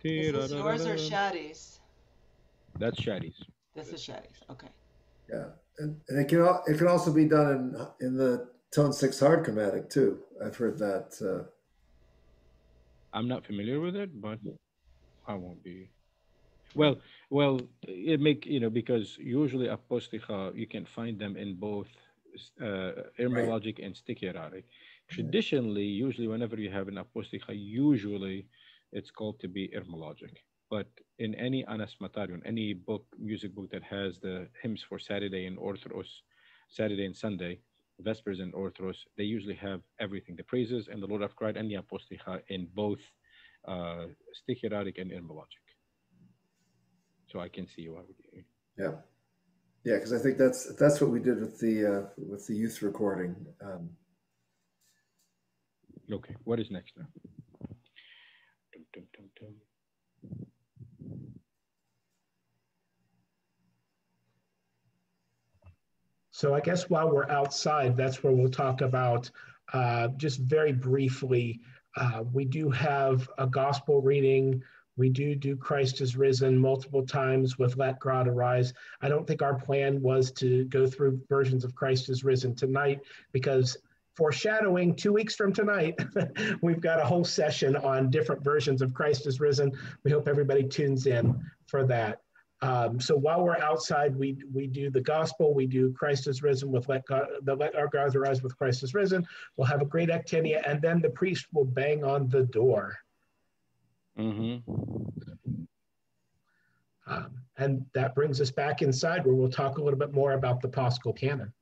Speaker 1: Is this yours or Shaddy's?
Speaker 5: That's Shaddy's.
Speaker 1: This is Shaddy's. Okay.
Speaker 4: Yeah, and, and it can al- it can also be done in in the tone six hard chromatic too. I've heard that. Uh,
Speaker 5: I'm not familiar with it, but I won't be. Well, well, it make you know because usually aposticha you can find them in both uh, heirmologic and sticheraric. Traditionally, usually whenever you have an aposticha, usually it's called to be heirmologic. But in any Anastasimatarion, any book, music book that has the hymns for Saturday and Orthros, Saturday and Sunday, Vespers and Orthros, they usually have everything, the praises and the Lord of Christ and the aposticha in both uh, sticheraric and heirmologic. So I can see why you.
Speaker 4: yeah, yeah, because I think that's that's what we did with the uh, with the youth recording. Um,
Speaker 5: Okay, what is next now?
Speaker 3: So I guess while we're outside, that's where we'll talk about uh, just very briefly. Uh, we do have a gospel reading. We do do Christ is risen multiple times with Let God Arise. I don't think our plan was to go through versions of Christ is risen tonight because foreshadowing two weeks from tonight, we've got a whole session on different versions of Christ is risen. We hope everybody tunes in for that. Um, so while we're outside, we we do the gospel, we do Christ is risen with let God, the let our God arise with Christ is risen. We'll have a great ektenia, and then the priest will bang on the door,
Speaker 5: Mhm.
Speaker 3: um, and that brings us back inside where we'll talk a little bit more about the Paschal canon.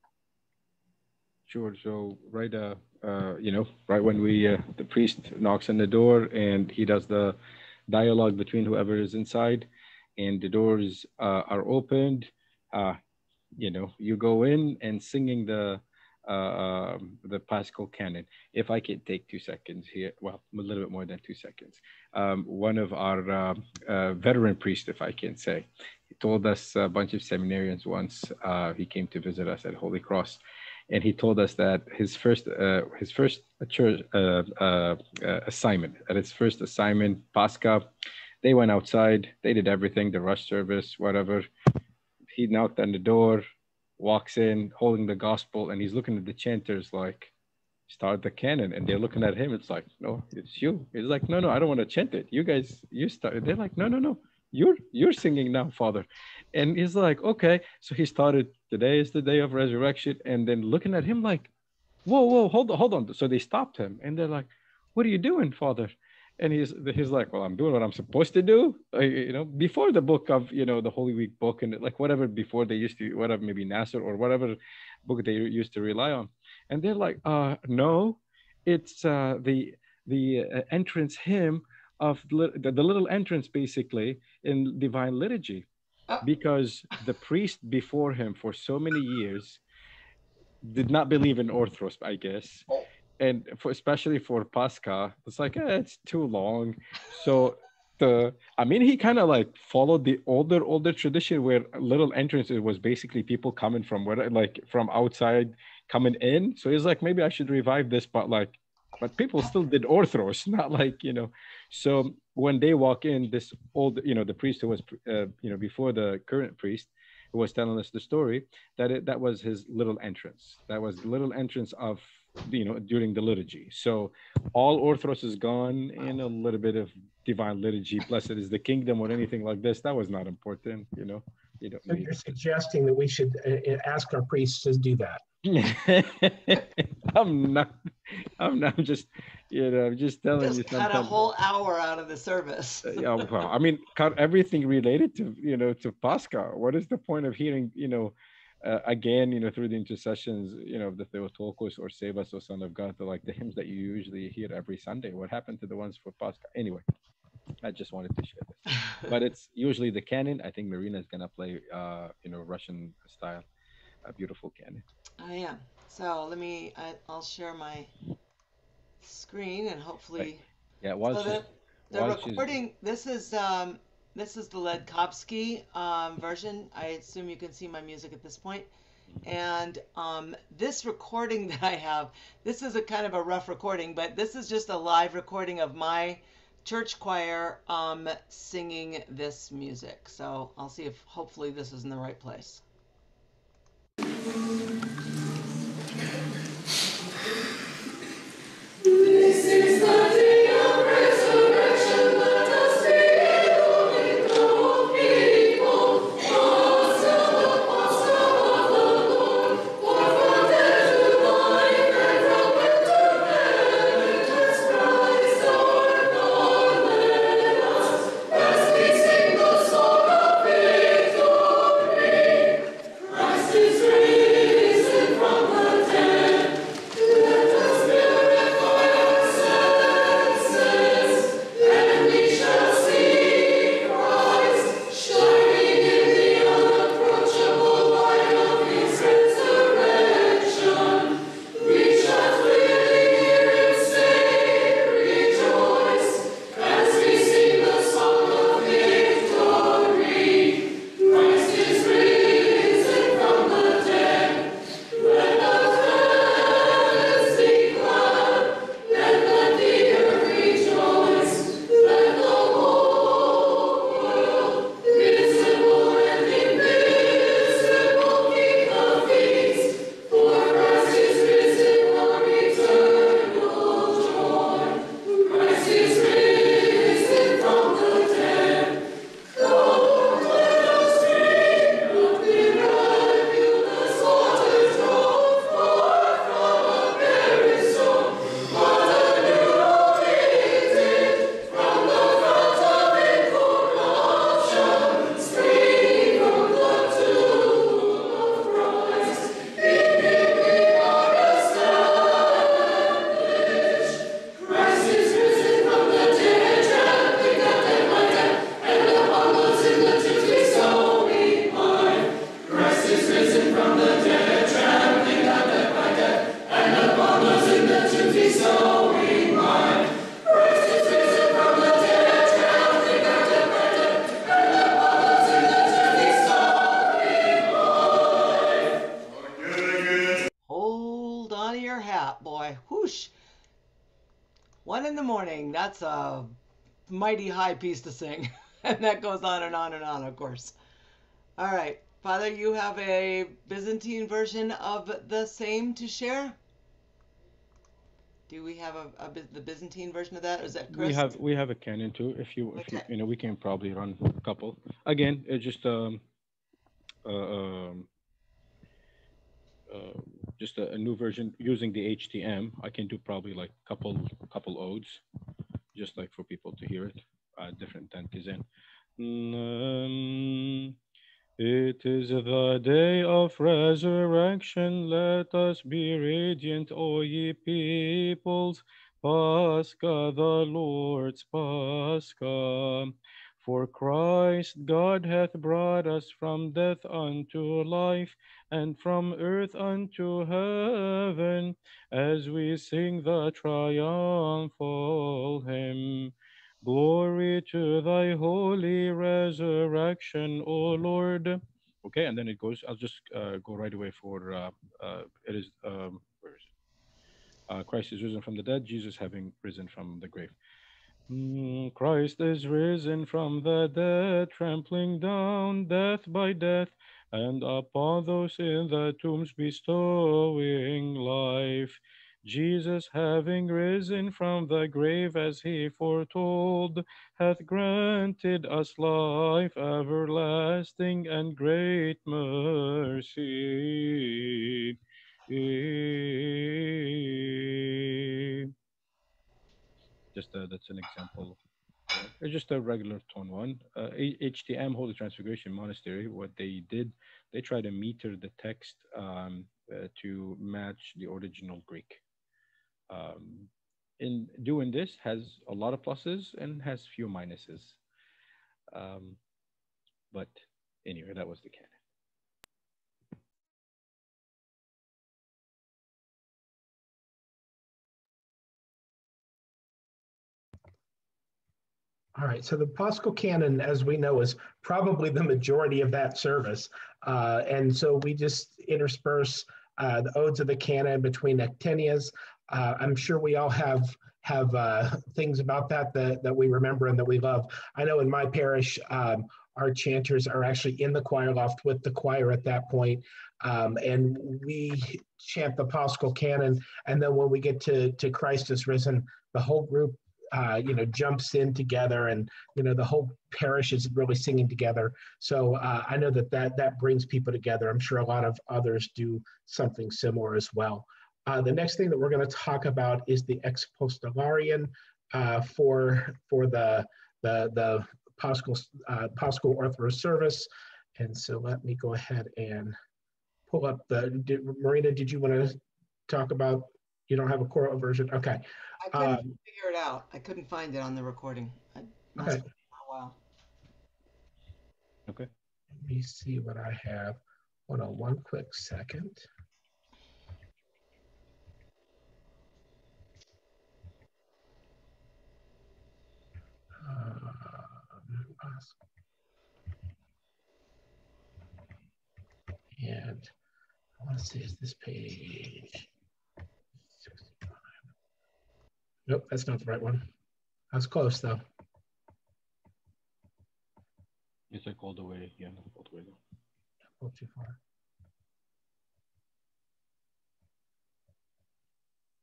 Speaker 5: Sure. So right, uh, uh, you know, right when we uh, the priest knocks on the door and he does the dialogue between whoever is inside, and the doors uh, are opened. Uh, you know, you go in and singing the uh, um, the Paschal canon. If I could take two seconds here, well, a little bit more than two seconds. Um, one of our veteran priests, if I can say, he told us a bunch of seminarians once. Uh, he came to visit us at Holy Cross, and he told us that his first uh, his first church uh, uh, uh, assignment at his first assignment, Pascha, they went outside. They did everything, the rush service, whatever. He knocked on the door. walks in holding the gospel and he's looking at the chanters like start the canon and they're looking at him it's like no it's you he's like no no i don't want to chant it you guys you start they're like no no no you're you're singing now father. And he's like okay. So he started today is the day of resurrection. And then looking at him like whoa whoa hold on hold on. So they stopped him and they're like what are you doing father? And he's he's like well i'm doing what i'm supposed to do. Uh, you know before the book of you know the holy week book and like whatever before they used to whatever maybe nassar or whatever book they used to rely on. And they're like uh no it's uh the the uh, entrance hymn of the, the little entrance basically in divine liturgy
Speaker 1: Oh.
Speaker 5: because the priest before him for so many years did not believe in orthros i guess
Speaker 1: Oh.
Speaker 5: and for especially for pascha it's like eh, it's too long so the i mean he kind of like followed the older older tradition where little entrance it was basically people coming from where like from outside coming in so he's like maybe i should revive this but like but people still did orthros not like you know. So when they walk in this old you know the priest who was uh, you know before the current priest who was telling us the story that it, that was his little entrance. That was the little entrance of you know during the liturgy. So all orthros is gone in a little bit of divine liturgy. Blessed is the kingdom or anything like this. That was not important you know. You don't
Speaker 3: So you're suggesting that we should uh, uh, ask our priests to do that.
Speaker 5: I'm not. I'm not just. You know, I'm just telling you
Speaker 1: Just cut a whole hour out of the service.
Speaker 5: Uh, yeah, well, I mean, cut everything related to you know to Pascha. What is the point of hearing you know uh, again you know through the intercessions you know of the Theotokos or Save Us, O Son of God, the, like the hymns that you usually hear every Sunday? What happened to the ones for Pascha? Anyway, I just wanted to share this. But it's usually the canon. I think Marina is gonna play uh, you know Russian style, a beautiful canon.
Speaker 1: I am. So let me, I, I'll share my screen and hopefully.
Speaker 5: Yeah, while
Speaker 1: So
Speaker 5: she's
Speaker 1: the, the
Speaker 5: while she's-
Speaker 1: recording, this is, um, this is the Ledkovsky, um, version. I assume you can see my music at this point. And, um, this recording that I have, this is a kind of a rough recording, but this is just a live recording of my church choir, um, singing this music. So I'll see if hopefully this is in the right place. Mighty high piece to sing. and that goes on and on and on, of course. All right. Father, you have a Byzantine version of the same to share? Do we have a, a the Byzantine version of that? Or is that Chris?
Speaker 5: We have we have a canon too. If you if you,
Speaker 1: Okay.
Speaker 5: you know we can probably run a couple. Again, it's just um uh, um uh, just a, a new version using the HTM. I can do probably like couple couple odes, just like for people to hear it. Different than Kazan. It is the day of resurrection. Let us be radiant, O ye peoples. Pascha, the Lord's Pascha. For Christ God hath brought us from death unto life, and from earth unto heaven, as we sing the triumphal hymn. Glory to thy holy resurrection, O Lord. Okay, and then it goes, I'll just uh, go right away for uh, uh, it is, um, where is it? Uh, Christ is risen from the dead, Jesus having risen from the grave. Mm, Christ is risen from the dead, trampling down death by death, and upon those in the tombs bestowing life. Jesus, having risen from the grave as he foretold, hath granted us life everlasting and great mercy. Just uh, that's an example. It's just a regular tone one. Uh, HTM Holy Transfiguration Monastery. What they did, they try to meter the text um, uh, to match the original Greek. Um, in doing this has a lot of pluses and has few minuses. Um, but anyway, that was the canon.
Speaker 3: All right, so the Paschal Canon, as we know, is probably the majority of that service. Uh, and so we just intersperse uh, the odes of the canon between ektenias. Uh, I'm sure we all have have uh, things about that, that that we remember and that we love. I know in my parish, um, our chanters are actually in the choir loft with the choir at that point, um, and we chant the Paschal Canon. And then when we get to to Christ is risen, the whole group uh, you know, jumps in together, and you know, the whole parish is really singing together. So uh, I know that that that brings people together. I'm sure a lot of others do something similar as well. Uh, the next thing that we're going to talk about is the exapostilarion uh, for for the the the Paschal uh, Paschal Orthodox service. And so let me go ahead and pull up the. Did, Marina, did you want to talk about? You don't have a choral version, okay?
Speaker 1: I couldn't
Speaker 3: Um,
Speaker 1: figure it out. I couldn't find it on the recording. I must
Speaker 3: Okay.
Speaker 1: have a while.
Speaker 5: Okay.
Speaker 3: Let me see what I have. Hold on one quick second. Um, And I want to see, is this page? Nope, that's not the right one. That's close though.
Speaker 5: It's like all the way, yeah, all the way down.
Speaker 3: A little too far.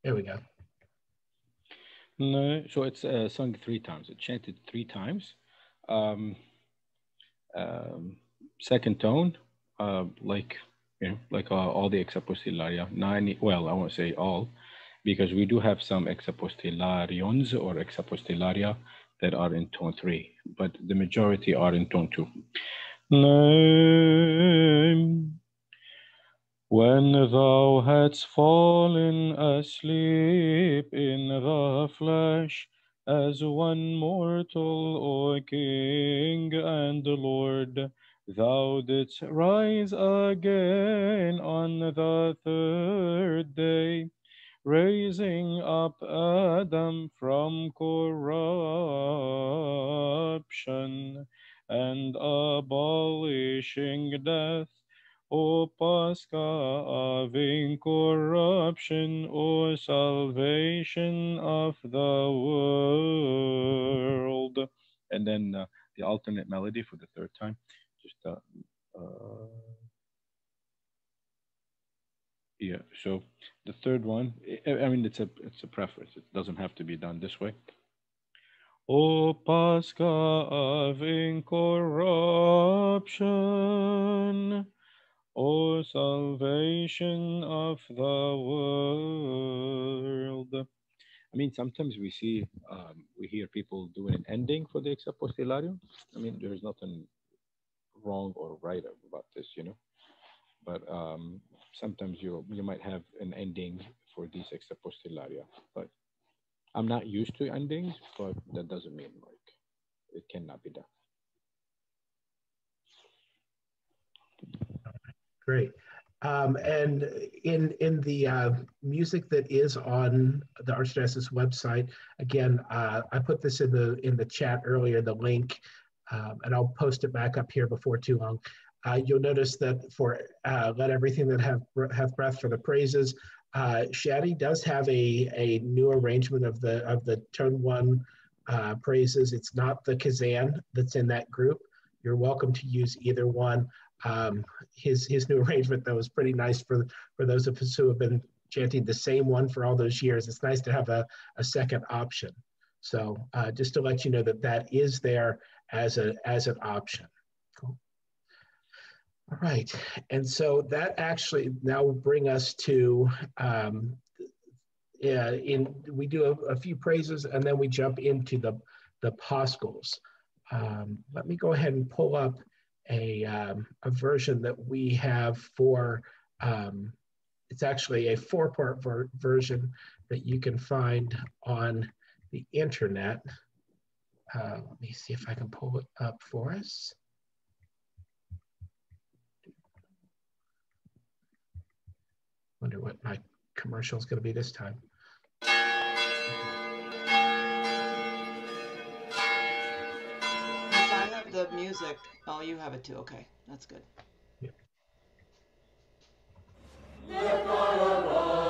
Speaker 3: There we go.
Speaker 5: No, so it's uh, sung three times. It's chanted three times. Um, um, second tone, uh, like you know, like uh, all the exapostilaria. Nine, well, I won't say all, because we do have some exapostilarions or exapostilaria that are in tone three, but the majority are in tone two. Name. When thou hadst fallen asleep in the flesh, as one mortal, O King and Lord, thou didst rise again on the third day, raising up Adam from corruption and abolishing death. O Pascha of incorruption, O salvation of the world. And then uh, the alternate melody for the third time. Just uh, uh, Yeah. So the third one, I mean, it's a it's a preference. It doesn't have to be done this way. O Pascha of incorruption, O salvation of the world. I mean, sometimes we see, um, we hear people doing an ending for the ex apostolarium. I mean, there's nothing wrong or right about this, you know. But um, sometimes you you might have an ending for these ex apostolaria. But I'm not used to endings, but that doesn't mean like it cannot be done.
Speaker 3: Great. Um, and in in the uh, music that is on the Archdiocese website, again, uh, I put this in the in the chat earlier, the link, um, and I'll post it back up here before too long. Uh, you'll notice that for uh, let everything that have have breath for the praises, uh, does have a a new arrangement of the of the tone one uh, praises. It's not the Kazan that's in that group. You're welcome to use either one. Um, his his new arrangement though is pretty nice for for those of us who have been chanting the same one for all those years. It's nice to have a, a second option. So uh, just to let you know that that is there as a as an option. All right, and so that actually now will bring us to um, uh, in we do a, a few praises and then we jump into the the Paschals. Um, let me go ahead and pull up a, um, a version that we have for, um, it's actually a four part ver version that you can find on the internet. Uh, let me see if I can pull it up for us. Wonder what my commercial is going to be this time.
Speaker 1: If I have the music, oh, you have it too. Okay, that's good.
Speaker 3: So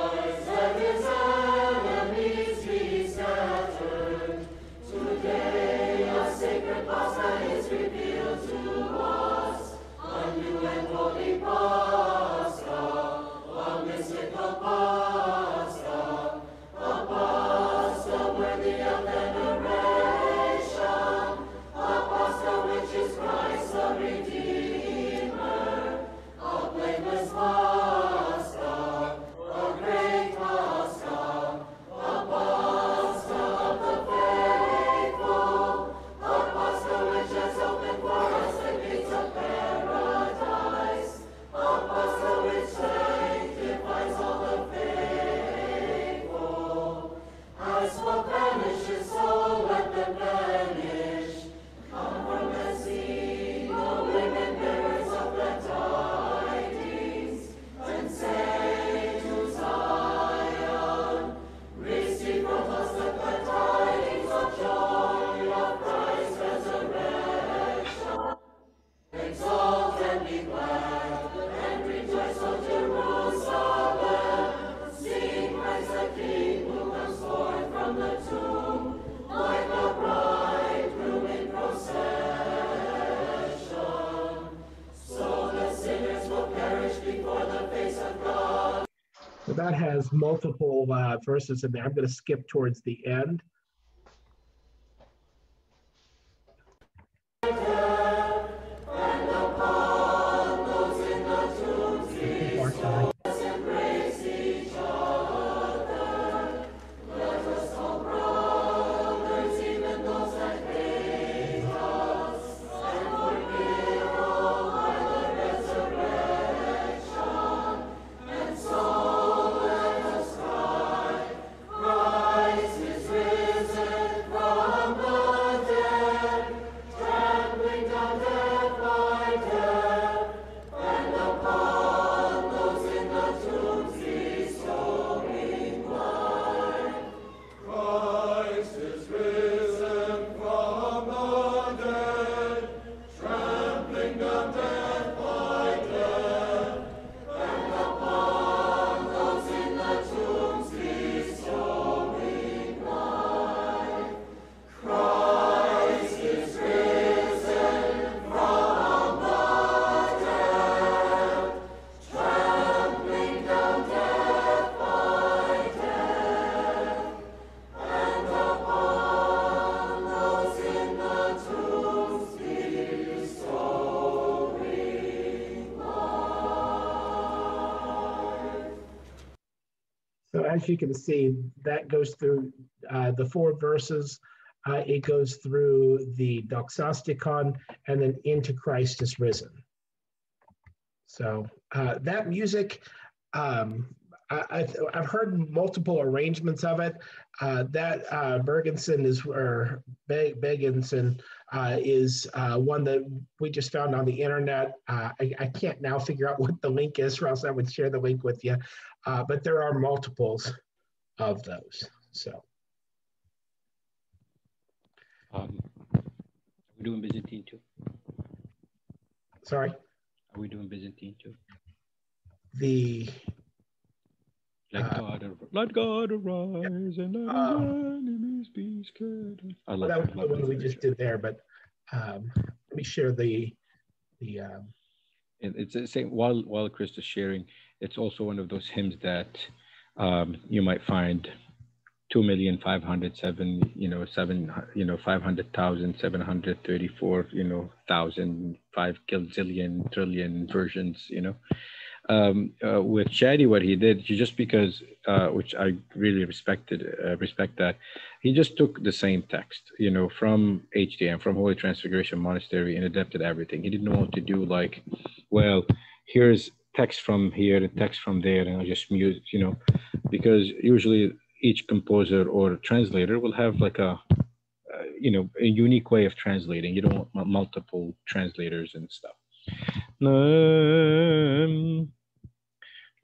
Speaker 3: multiple uh, verses in there. I'm going to skip towards the end. As you can see, that goes through uh, the four verses. Uh, it goes through the doxasticon and then into Christ is risen. So uh, that music, um, I, I've, I've heard multiple arrangements of it. Uh, that uh, Bergenson is or Be- uh, is uh, one that we just found on the internet. Uh, I, I can't now figure out what the link is, or else I would share the link with you. Uh, but there are multiples of those. So
Speaker 5: Um, are we doing Byzantine too?
Speaker 3: sorry,
Speaker 5: Are we doing Byzantine too?
Speaker 3: the
Speaker 5: Let
Speaker 3: Uh,
Speaker 5: God, ar- let God arise and let his enemies be scattered. I love
Speaker 3: that was the one we just did there. But um, let me share the the. Um,
Speaker 5: And it's the same while while Chris is sharing, it's also one of those hymns that um, you might find two million five hundred seven, you know, seven, you know, five hundred thousand seven hundred thirty-four, you know, thousand five gazillion trillion versions, you know. Um, uh, with Shadi, what he did, he just because, uh, which I really respected, uh, respect that, he just took the same text, you know, from HTM, from Holy Transfiguration Monastery, and adapted everything. He didn't want to do like, well, here's text from here and text from there, and I just mute, you know, because usually each composer or translator will have like a, uh, you know, a unique way of translating. You don't want multiple translators and stuff.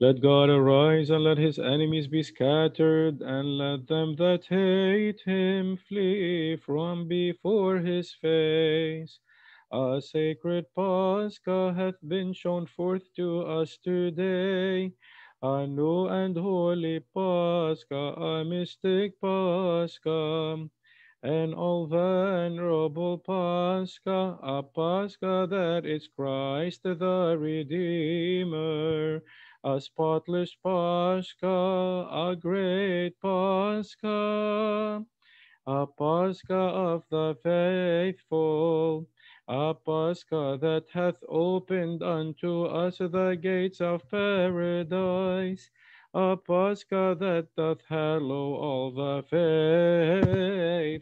Speaker 5: Let God arise and let his enemies be scattered, and let them that hate him flee from before his face. A sacred Pascha hath been shown forth to us today, a new and holy Pascha, a mystic Pascha, an all venerable Pascha, a Pascha that is Christ the Redeemer, a spotless Pascha, a great Pascha, a Pascha of the faithful, a Pascha that hath opened unto us the gates of paradise, a Pascha that doth hallow all the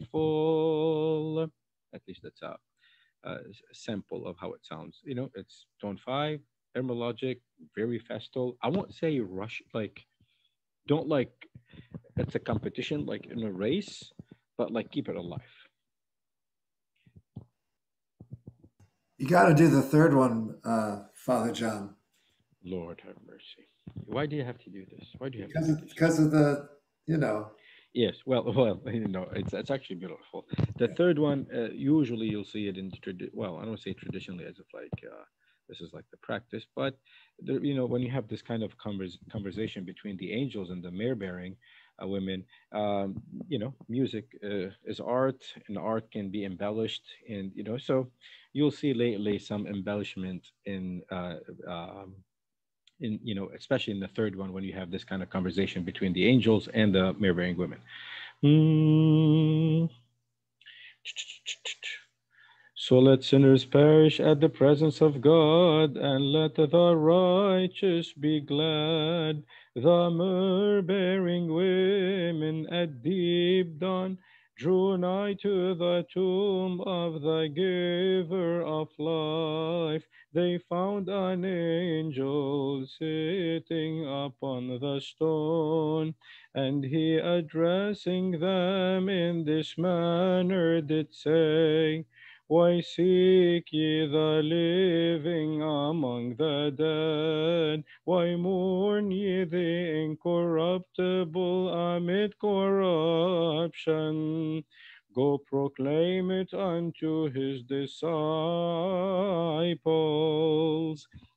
Speaker 5: faithful. At least that's a uh, sample of how it sounds. You know, it's tone five, heirmologic, very festal. I won't say rush, like, don't like, it's a competition, like in a race, but like keep it alive.
Speaker 4: You got to do the third one, uh, Father John,
Speaker 5: Lord have mercy. Why do you have to do this? Why do you have
Speaker 4: because
Speaker 5: to
Speaker 4: of,
Speaker 5: do this?
Speaker 4: because of the, you know,
Speaker 5: Yes, well, well, you know, it's it's actually beautiful. The third one, uh, usually you'll see it in tradi- well, I don't say traditionally as if like uh, this is like the practice, but there, you know, when you have this kind of convers- conversation between the angels and the myrrh-bearing uh, women, um, you know, music uh, is art, and art can be embellished, and you know, so you'll see lately some embellishment in. Uh, um, in you know especially in the third one when you have this kind of conversation between the angels and the myrrh-bearing women Mm. So let sinners perish at the presence of god and let the righteous be glad. The myrrh-bearing women at deep dawn drew nigh to the tomb of the giver of life. They found an angel sitting upon the stone, and he addressing them in this manner did say, Why seek ye the living among the dead? Why mourn ye the incorruptible amid corruption? Go proclaim it unto his disciples.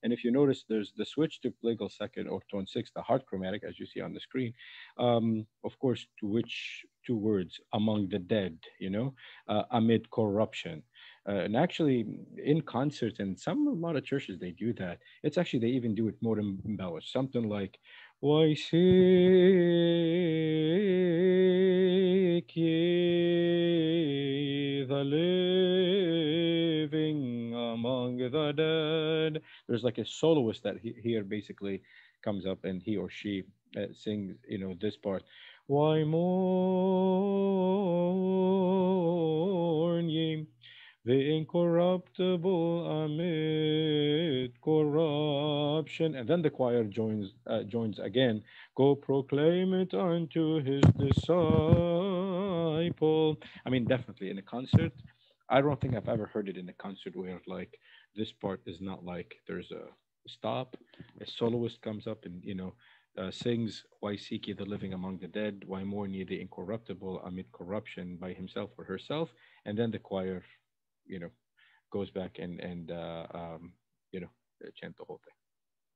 Speaker 5: And if you notice, there's the switch to plagal second or tone six, the hard chromatic, as you see on the screen. Um, of course, to which two words among the dead, you know, uh, amid corruption. Uh, and actually, in concerts, and some a lot of churches they do that. It's actually they even do it more embellished. Something like, "Why seek ye the living among the dead?" There's like a soloist that he, here basically comes up and he or she uh, sings, you know, this part. Why mourn ye, the incorruptible amid corruption? And then the choir joins uh, joins again. Go proclaim it unto his disciple. I mean, definitely in a concert. I don't think I've ever heard it in a concert where like this part is not like there's a stop, a soloist comes up and you know uh, sings, Why seek ye the living among the dead? Why mourn ye the incorruptible amid corruption by himself or herself? And then the choir, you know, goes back and, and uh, um, you know, uh, chant the whole thing.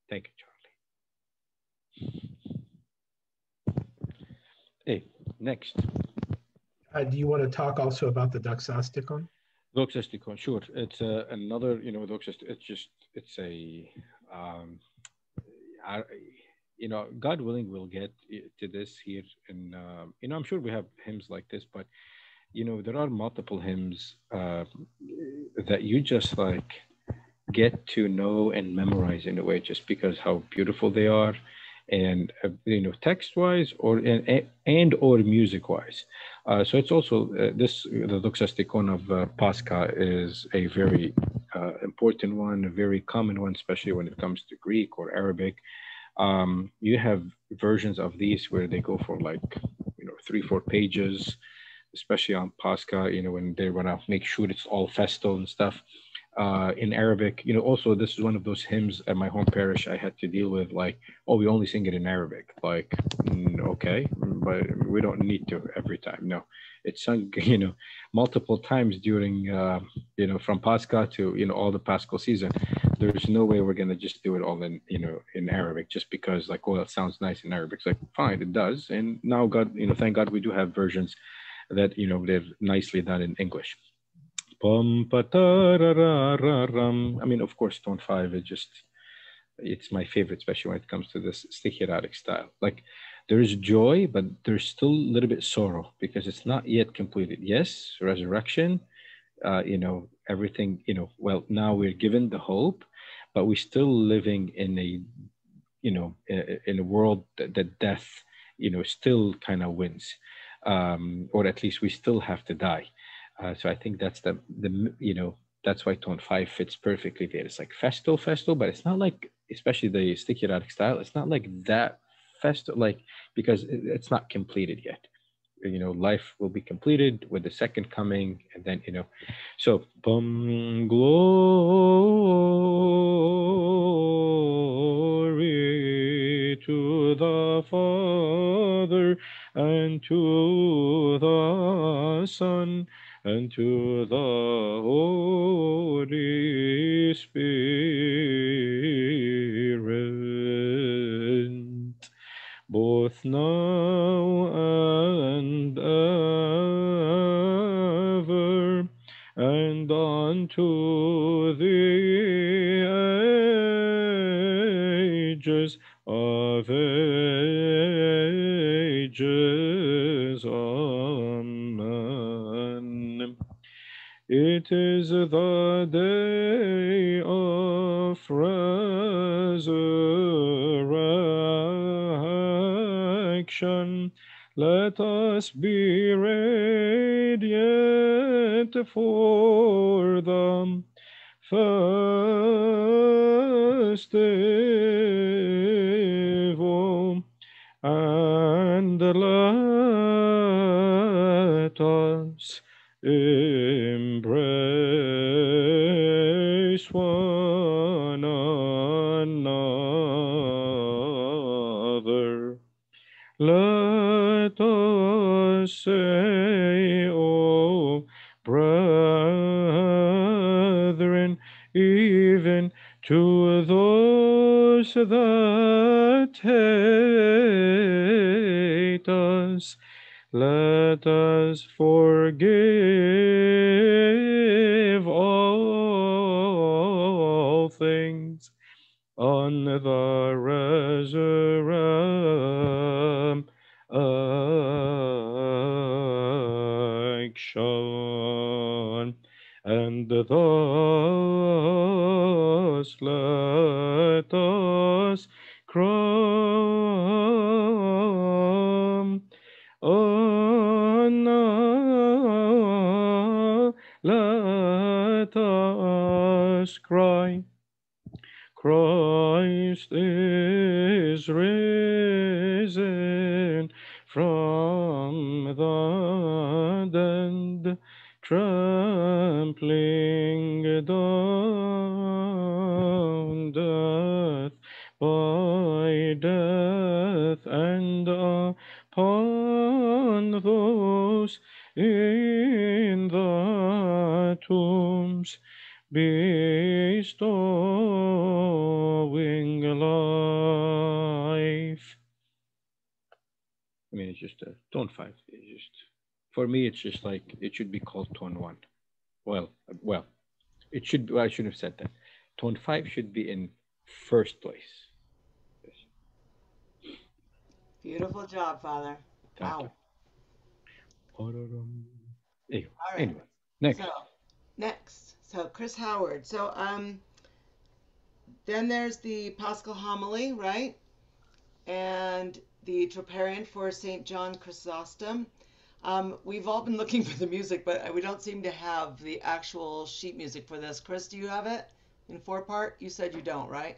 Speaker 5: Thank you, Charlie. Hey, next.
Speaker 3: Uh, do you want to talk also about the Doxasticon?
Speaker 5: Doxasticon, sure. It's uh, another, you know, Doxast. It's just, it's a, um, I, you know, God willing, we'll get to this here. And, uh, you know, I'm sure we have hymns like this, but, you know, there are multiple hymns uh, that you just like get to know and memorize in a way just because how beautiful they are and uh, you know text wise or and, and or music wise uh, so it's also uh, this the Doxasticon of uh, Pascha is a very uh, important one, a very common one, especially when it comes to Greek or Arabic. Um, you have versions of these where they go for like you know three four pages, especially on Pascha. You know when they want to make sure it's all festal and stuff. Uh, in Arabic, you know, also this is one of those hymns at my home parish I had to deal with. Like, oh, we only sing it in Arabic. Like, mm, okay, but we don't need to every time. No, it's sung, you know, multiple times during, uh, you know, from Pascha to you know all the Paschal season. There's no way we're gonna just do it all in you know in Arabic just because like, oh, that sounds nice in Arabic. It's like fine, it does. And now God, you know, thank God we do have versions that you know they're nicely done in English. Pum. I mean, of course, tone five is just, it's my favorite, especially when it comes to this sticheraric style. Like, there's joy, but there's still a little bit sorrow because it's not yet completed. Yes, resurrection, uh, you know, everything, you know, well, now we're given the hope, but we're still living in a, you know, in a world that, that death, you know, still kind of wins, um, or at least we still have to die. Uh, so I think that's the the you know that's why tone five fits perfectly there. It's like festal, festal, but it's not like especially the sticheraric style. It's not like that festal, like because it- it's not completed yet. You know, life will be completed with the second coming, and then you know, so bum glory to the Father and to the Son and to the Holy Spirit, both now and ever, and unto the ages of ages. Amen. It is the day of resurrection. Let us be radiant for the festival and let us embrace one another. Let us say, O brethren, even to hate us, let us forgive all things on the resurrection. And thus let us crumb on oh, let us cry. Christ is risen from trampling down death by death and upon those in the tombs bestowing life. I mean, it's just a tone five. It's just for me, it's just like it should be called tone one. Well, well, it should. Well, I shouldn't have said that. Tone five should be in first place.
Speaker 1: Beautiful job, Father.
Speaker 5: Thank
Speaker 1: Wow.
Speaker 5: Anyway,
Speaker 1: All right.
Speaker 5: anyway, next.
Speaker 1: So next, so Chris Howard. So um, then there's the Paschal homily, right? And the Troparion for Saint John Chrysostom. Um, we've all been looking for the music, but we don't seem to have the actual sheet music for this. Chris, do you have it in four part? You said you don't, right?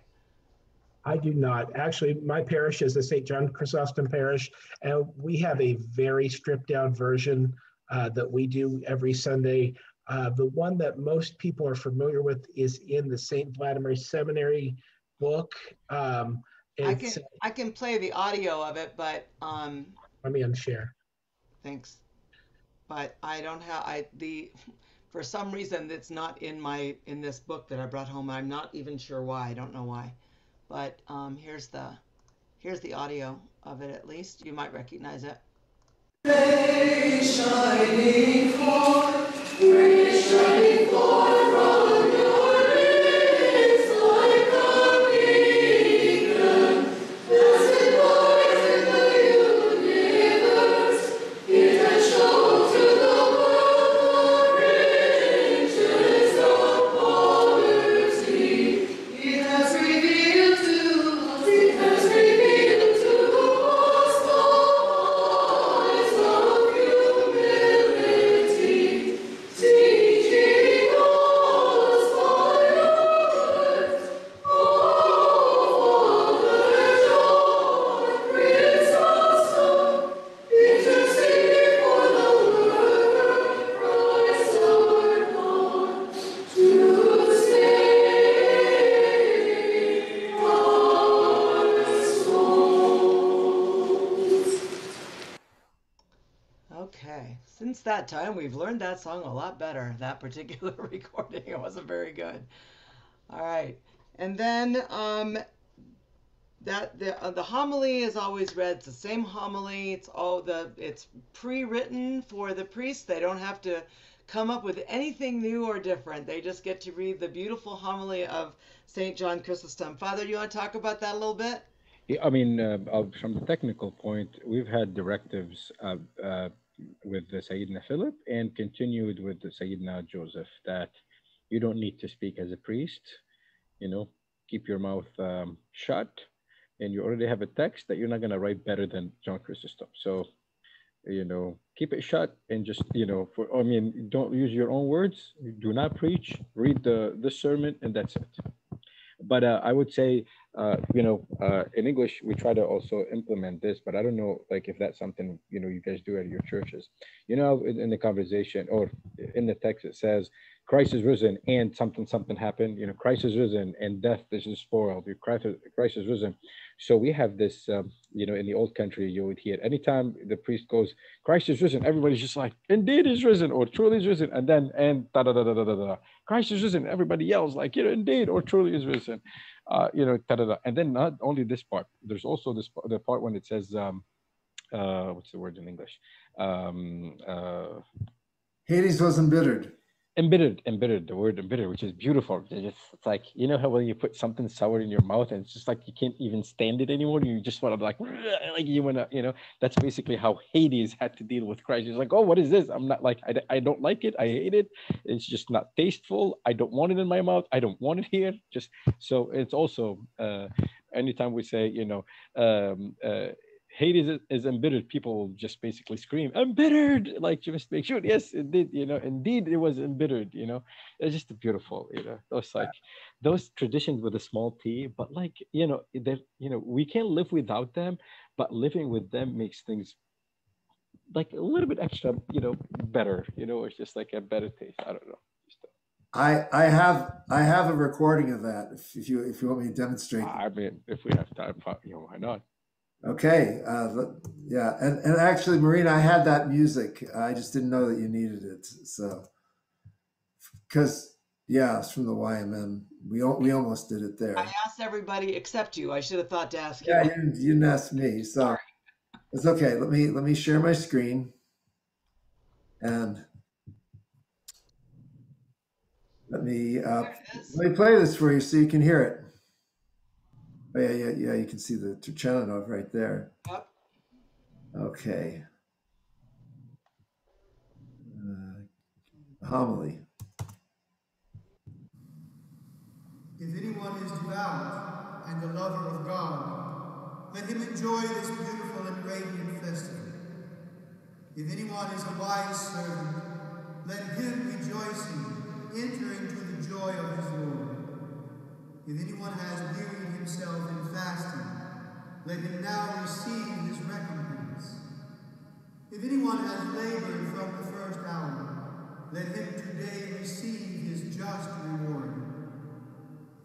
Speaker 3: I do not. Actually, my parish is the St. John Chrysostom parish, and we have a very stripped down version uh, that we do every Sunday. Uh, the one that most people are familiar with is in the St. Vladimir Seminary book. Um,
Speaker 1: I can I can play the audio of it, but um,
Speaker 3: let me unshare.
Speaker 1: Thanks. But I don't have I the for some reason it's not in my in this book that I brought home. I'm not even sure why. I don't know why. But um, here's the here's the audio of it at least. You might recognize it.
Speaker 8: It
Speaker 1: that song a lot better. That particular recording, it wasn't very good. All right, and then um, that the uh, the homily is always read. It's the same homily. It's all the it's pre-written for the priest. They don't have to come up with anything new or different. They just get to read the beautiful homily of Saint John Chrysostom. Father, you want to talk about that a little bit?
Speaker 5: Yeah, I mean, uh, from the technical point, we've had directives uh, with the Sayyidina Philip and continued with the Sayyidina Joseph that you don't need to speak as a priest, you know, keep your mouth um, shut, and you already have a text that you're not going to write better than John Chrysostom. So, you know, keep it shut and just, you know, for, I mean, don't use your own words. Do not preach. Read the the sermon, and that's it. But uh, I would say uh, you know, uh, in English, we try to also implement this, but I don't know, like, if that's something, you know, you guys do at your churches. You know, in, in the conversation or in the text, it says, Christ is risen and something, something happened. You know, Christ is risen and death is spoiled. Christ, Christ is risen. So we have this, um, you know, in the old country, you would hear anytime the priest goes, Christ is risen, everybody's just like, indeed is risen or truly is risen. And then, and da da da da da da da. Christ is risen. Everybody yells like, you know, indeed or truly is risen uh, you know, da-da-da. and then not only this part, there's also this the part when it says, um, uh, what's the word in English? Um, uh,
Speaker 4: Hades was embittered.
Speaker 5: Embittered, embittered, the word embittered, which is beautiful. It's, just, it's like, you know how when you put something sour in your mouth and it's just like you can't even stand it anymore. You just want to like, like you want to, you know, that's basically how Hades had to deal with Christ. He's like, oh, what is this? I'm not like, I, I don't like it. I hate it. It's just not tasteful. I don't want it in my mouth. I don't want it here. Just so it's also, uh, anytime we say, you know, um, uh, Hades is, is embittered, people just basically scream embittered, like just make sure. Yes, indeed, you know, indeed it was embittered. You know, it's just beautiful. You know, those like those traditions with a small t, but like you know, that you know, we can't live without them, but living with them makes things like a little bit extra, you know, better. You know, it's just like a better taste. I don't know.
Speaker 4: I I have I have a recording of that if, if you if you want me to demonstrate.
Speaker 5: I mean, if we have time, you know, why not?
Speaker 4: Okay, uh, yeah, and and actually, Marina, I had that music. I just didn't know that you needed it. So, because yeah, it's from the YMM. We we almost did it there.
Speaker 1: I asked everybody except you. I should have thought to ask
Speaker 4: Yeah,
Speaker 1: you.
Speaker 4: you didn't, you didn't ask me, so
Speaker 1: Sorry.
Speaker 4: it's okay. Let me let me share my screen, and let me uh,
Speaker 1: There it is.
Speaker 4: let me play this for you so you can hear it. Oh yeah, yeah, yeah. You can see the Turchaninov right there.
Speaker 1: Yep.
Speaker 4: Okay. Uh, homily.
Speaker 7: If anyone is devout and a lover of God, let him enjoy this beautiful and radiant festival. If anyone is a wise servant, let him rejoicing enter into the joy of his Lord. If anyone has wearied himself in fasting, let him now receive his recompense. If anyone has labored from the first hour, let him today receive his just reward.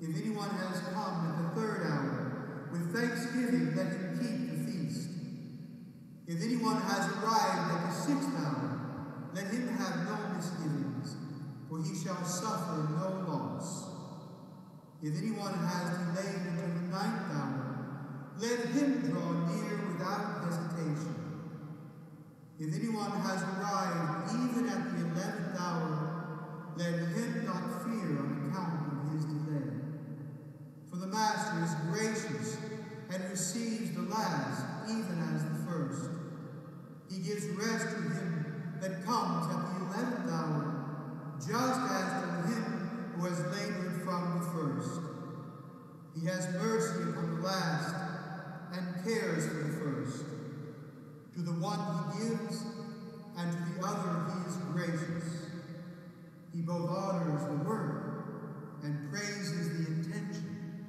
Speaker 7: If anyone has come at the third hour, with thanksgiving let him keep the feast. If anyone has arrived at the sixth hour, let him have no misgivings, for he shall suffer no loss. If anyone has delayed until the ninth hour, let him draw near without hesitation. If anyone has arrived even at the eleventh hour, let him not fear on account of his delay. For the Master is gracious and receives the last even as the first. He gives rest to him that comes at the eleventh hour, just as to him who has labored from the first. He has mercy upon the last and cares for the first. To the one he gives, and to the other he is gracious. He both honors the work and praises the intention.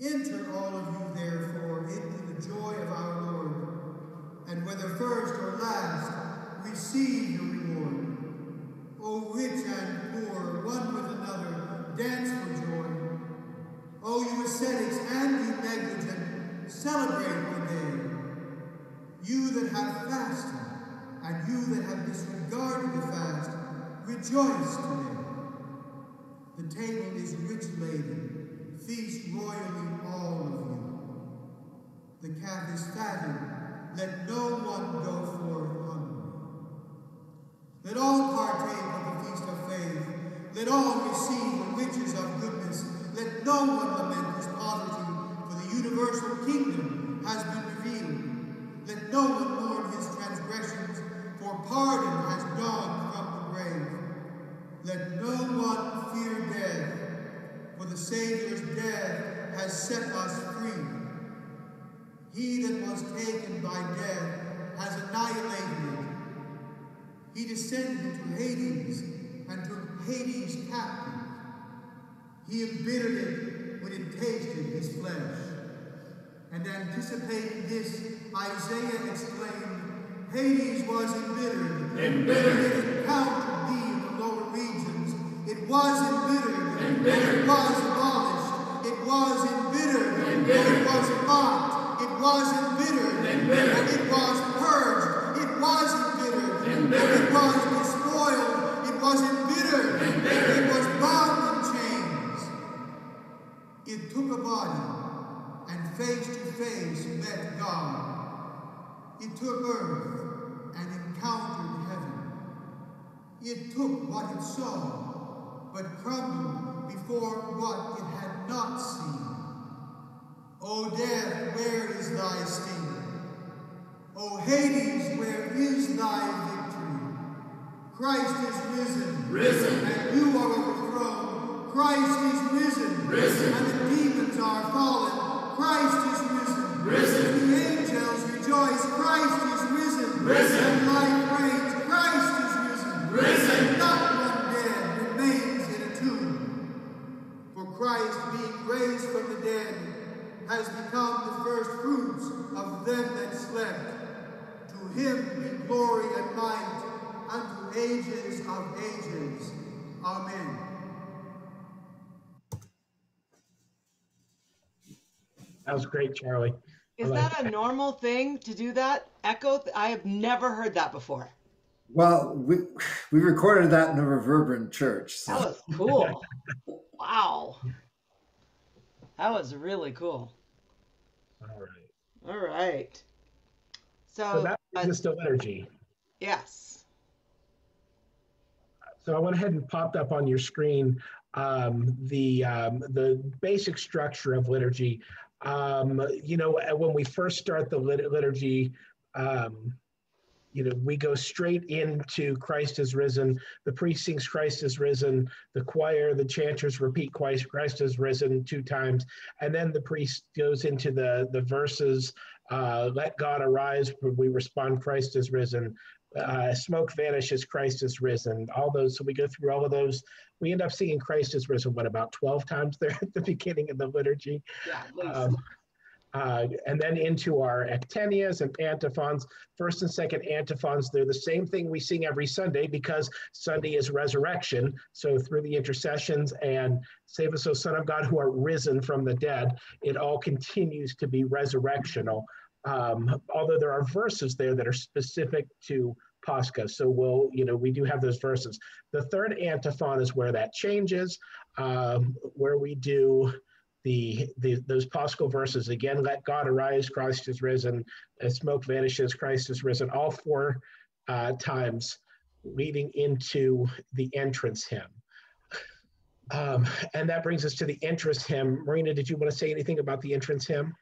Speaker 7: Enter all of you, therefore, into the joy of our Lord, and whether first or last, receive your reward. O rich and poor, one with another, dance for joy. O you ascetics and you negligent, celebrate the day. You that have fasted, and you that have disregarded the fast, rejoice today. The table is rich laden, feast royally all of you. The calf is fatted, let no one go forth hungry. Let all partake of the feast of faith, let all receive the riches of goodness, let no one lament his poverty, for the universal kingdom has been revealed. Let no one mourn his transgressions, for pardon has dawned from the grave. Let no one fear death, for the Savior's death has set us free. He that was taken by death has annihilated it. He descended to Hades and took Hades captive. He embittered it when it tasted his flesh. And anticipating this, Isaiah exclaimed, Hades was embittered. Embittered. It encountered thee in the lower regions. It was embittered. Embittered. It was abolished. It was embittered. Embittered. It was mocked. It was embittered. Embittered. And it was purged. It was embittered. Embittered. It was was embittered. It was bound in chains. It took a body and face to face met God. It took earth and encountered heaven. It took what it saw, but crumbled before what it had not seen. O death, where is thy sting? O Hades, where is thy victory? Christ is risen. Risen. And you are overthrown. Christ is risen. Risen. And the demons are fallen. Christ is risen. Risen. And the angels rejoice. Christ is risen. Risen. And life reigns. Christ is risen. Risen. Not one dead remains in a tomb. For Christ, being raised from the dead, has become the first fruits of them that slept. To him be glory and might ages of ages. Amen.
Speaker 3: That was great, Charlie.
Speaker 1: Is
Speaker 3: like
Speaker 1: that a normal thing to do that? Echo? I have never heard that before.
Speaker 4: Well, we we recorded that in a reverberant church.
Speaker 1: That was cool. wow. That was really cool.
Speaker 3: All right.
Speaker 1: All right.
Speaker 3: So
Speaker 1: So,
Speaker 3: that
Speaker 1: uh,
Speaker 3: brings us liturgy.
Speaker 1: yes.
Speaker 3: So I went ahead and popped up on your screen um, the um, the basic structure of liturgy. Um, you know, when we first start the lit- liturgy, um, you know, we go straight into Christ is risen. The priest sings Christ is risen. The choir, the chanters repeat Christ, Christ is risen two times, and then the priest goes into the the verses. Uh, Let God arise. We respond, Christ is risen uh, smoke vanishes, Christ is risen. All those, so we go through all of those. We end up seeing Christ is risen, what, about 12 times there at the beginning of the liturgy?
Speaker 1: Yeah.
Speaker 3: Um, uh, and then into our ektenias and antiphons. First and second antiphons, they're the same thing we sing every Sunday because Sunday is resurrection. So through the intercessions and save us, O Son of God, who are risen from the dead, it all continues to be resurrectional. Um, although there are verses there that are specific to Pascha. So we'll, you know, we do have those verses. The third antiphon is where that changes, um, where we do the, the those Paschal verses again. Let God arise, Christ is risen. As smoke vanishes, Christ is risen. All four uh, times leading into the entrance hymn. Um, and that brings us to the entrance hymn. Marina, did you want to say anything about the entrance hymn?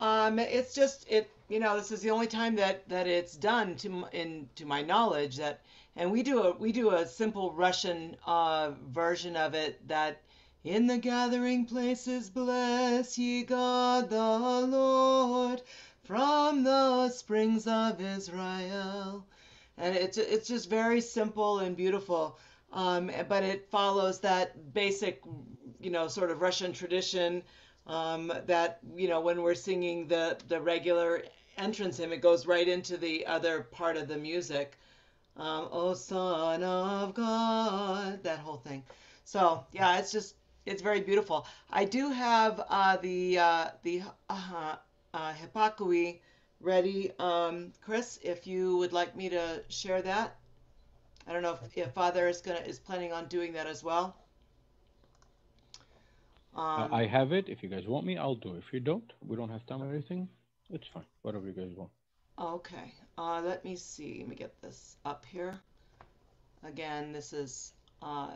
Speaker 1: Um, it's just it. You know, this is the only time that that it's done to in to my knowledge that, and we do a we do a simple Russian uh, version of it that. In the gathering places, bless ye God the Lord from the springs of Israel. And it's it's just very simple and beautiful. Um, but it follows that basic, you know, sort of Russian tradition um, that you know when we're singing the the regular entrance hymn, it goes right into the other part of the music. Um, oh Son of God, that whole thing. So yeah, it's just it's very beautiful. I do have uh, the uh, the uh, uh, ready, um, Chris. If you would like me to share that, I don't know if, if Father is gonna is planning on doing that as well.
Speaker 5: Uh,
Speaker 1: Um,
Speaker 5: I have it. If you guys want me, I'll do it. If you don't, we don't have time or anything. It's fine. Whatever you guys want.
Speaker 1: Okay, uh, let me see. Let me get this up here. Again, this is uh,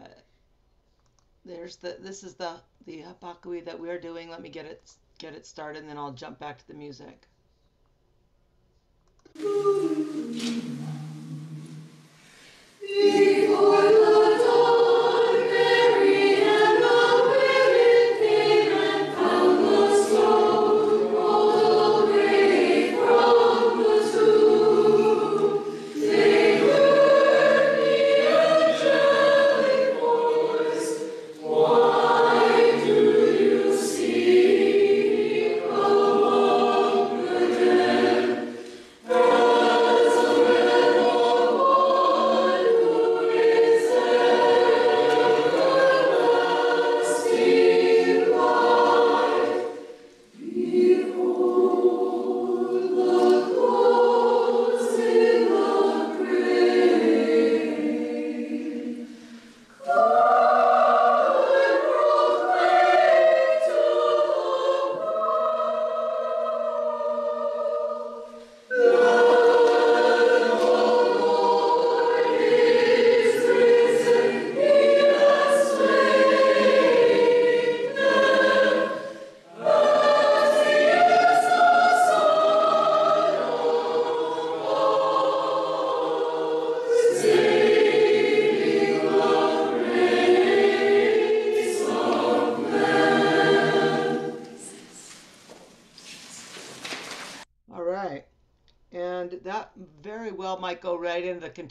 Speaker 1: there's the this is the the Hypakoe that we're doing. Let me get it get it started, and then I'll jump back to the music.
Speaker 8: Before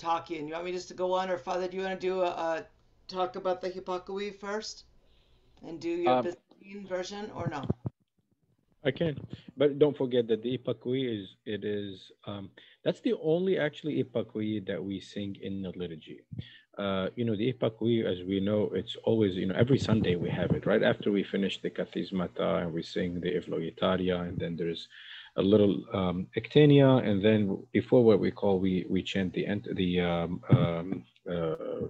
Speaker 8: And you
Speaker 1: want me just to go on, or Father, do you want to do a, a talk about the Hypakoe first, and do your
Speaker 5: Um,
Speaker 1: Byzantine version, or no?
Speaker 5: I can, but don't forget that the Ipakui is it is um, that's the only actually Ipakui that we sing in the liturgy. Uh, you know, the Ipakui, as we know, it's always you know every Sunday we have it right after we finish the Kathismata and we sing the Evlogitaria, and then there's a little um, Ektenia, and then before what we call we we chant the ent- the um, um, uh,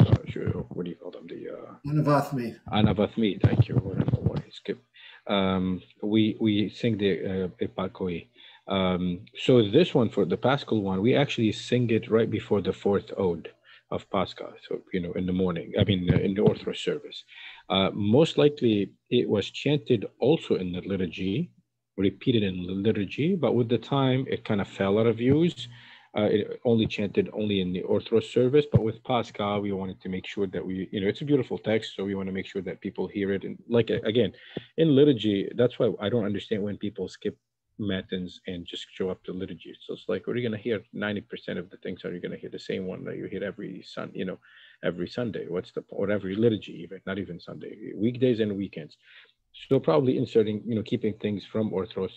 Speaker 5: uh, what do you call them the uh,
Speaker 4: Anavathmi.
Speaker 5: Anavathmi, thank you. I don't I skipped. Um, we we sing the uh, Epakoi. Um, so this one for the Paschal one, we actually sing it right before the fourth ode of Pascha. So you know, in the morning. I mean, in the Orthros service. Uh, most likely, it was chanted also in the liturgy, repeated in liturgy, but with the time, it kind of fell out of use. Uh, it only chanted only in the Orthros service, but with Pascha, we wanted to make sure that we, you know, it's a beautiful text, so we want to make sure that people hear it. And like again, in liturgy, that's why I don't understand when people skip matins and just show up to liturgy. So it's like, what are you going to hear? Ninety percent of the things are you going to hear the same one that you hear every sun, you know, every Sunday. What's the or every liturgy even, not even Sunday, weekdays and weekends. So probably inserting, you know, keeping things from orthros,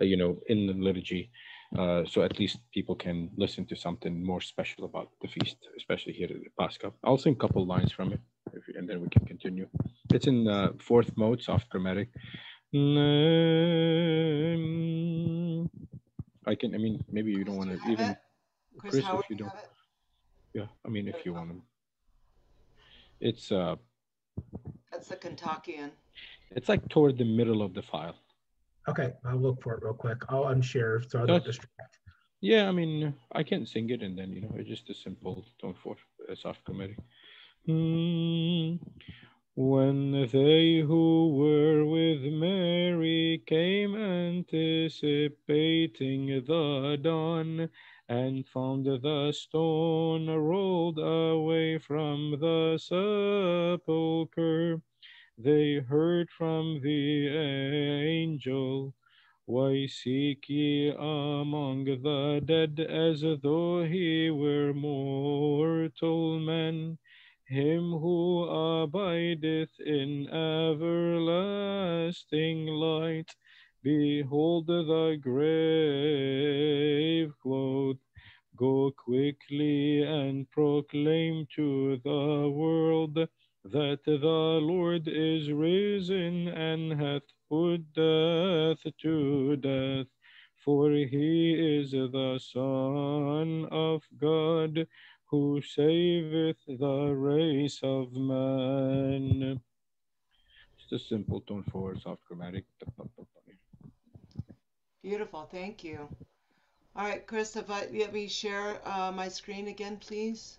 Speaker 5: uh, you know, in the liturgy. Uh, so at least people can listen to something more special about the feast, especially here at the Pascha. I'll sing a couple lines from it, if, and then we can continue. It's in uh, fourth mode, soft chromatic. I can. I mean, maybe you don't want to even.
Speaker 1: Chris,
Speaker 5: Chris, if you
Speaker 1: you
Speaker 5: don't. Yeah, I mean, if you want to. It's uh,
Speaker 1: That's the Kontakion.
Speaker 5: It's like toward the middle of the file.
Speaker 3: Okay, I'll look for it real quick. I'll unshare so I don't distract.
Speaker 5: Yeah, I mean, I can sing it, and then you know, it's just a simple tone for a soft chromatic. Mm. When they who were with Mary came anticipating the dawn and found the stone rolled away from the sepulchre, they heard from the angel. Why seek ye among the dead as though he were mortal man? Him who abideth in everlasting light. Behold the grave clothed. Go quickly and proclaim to the world that the Lord is risen and hath put death to death. For he is the Son of God who saveth the race of man. Just a simple tone for soft chromatic.
Speaker 1: Beautiful, thank you. All right, Chris, if I, let me share uh, my screen again, please.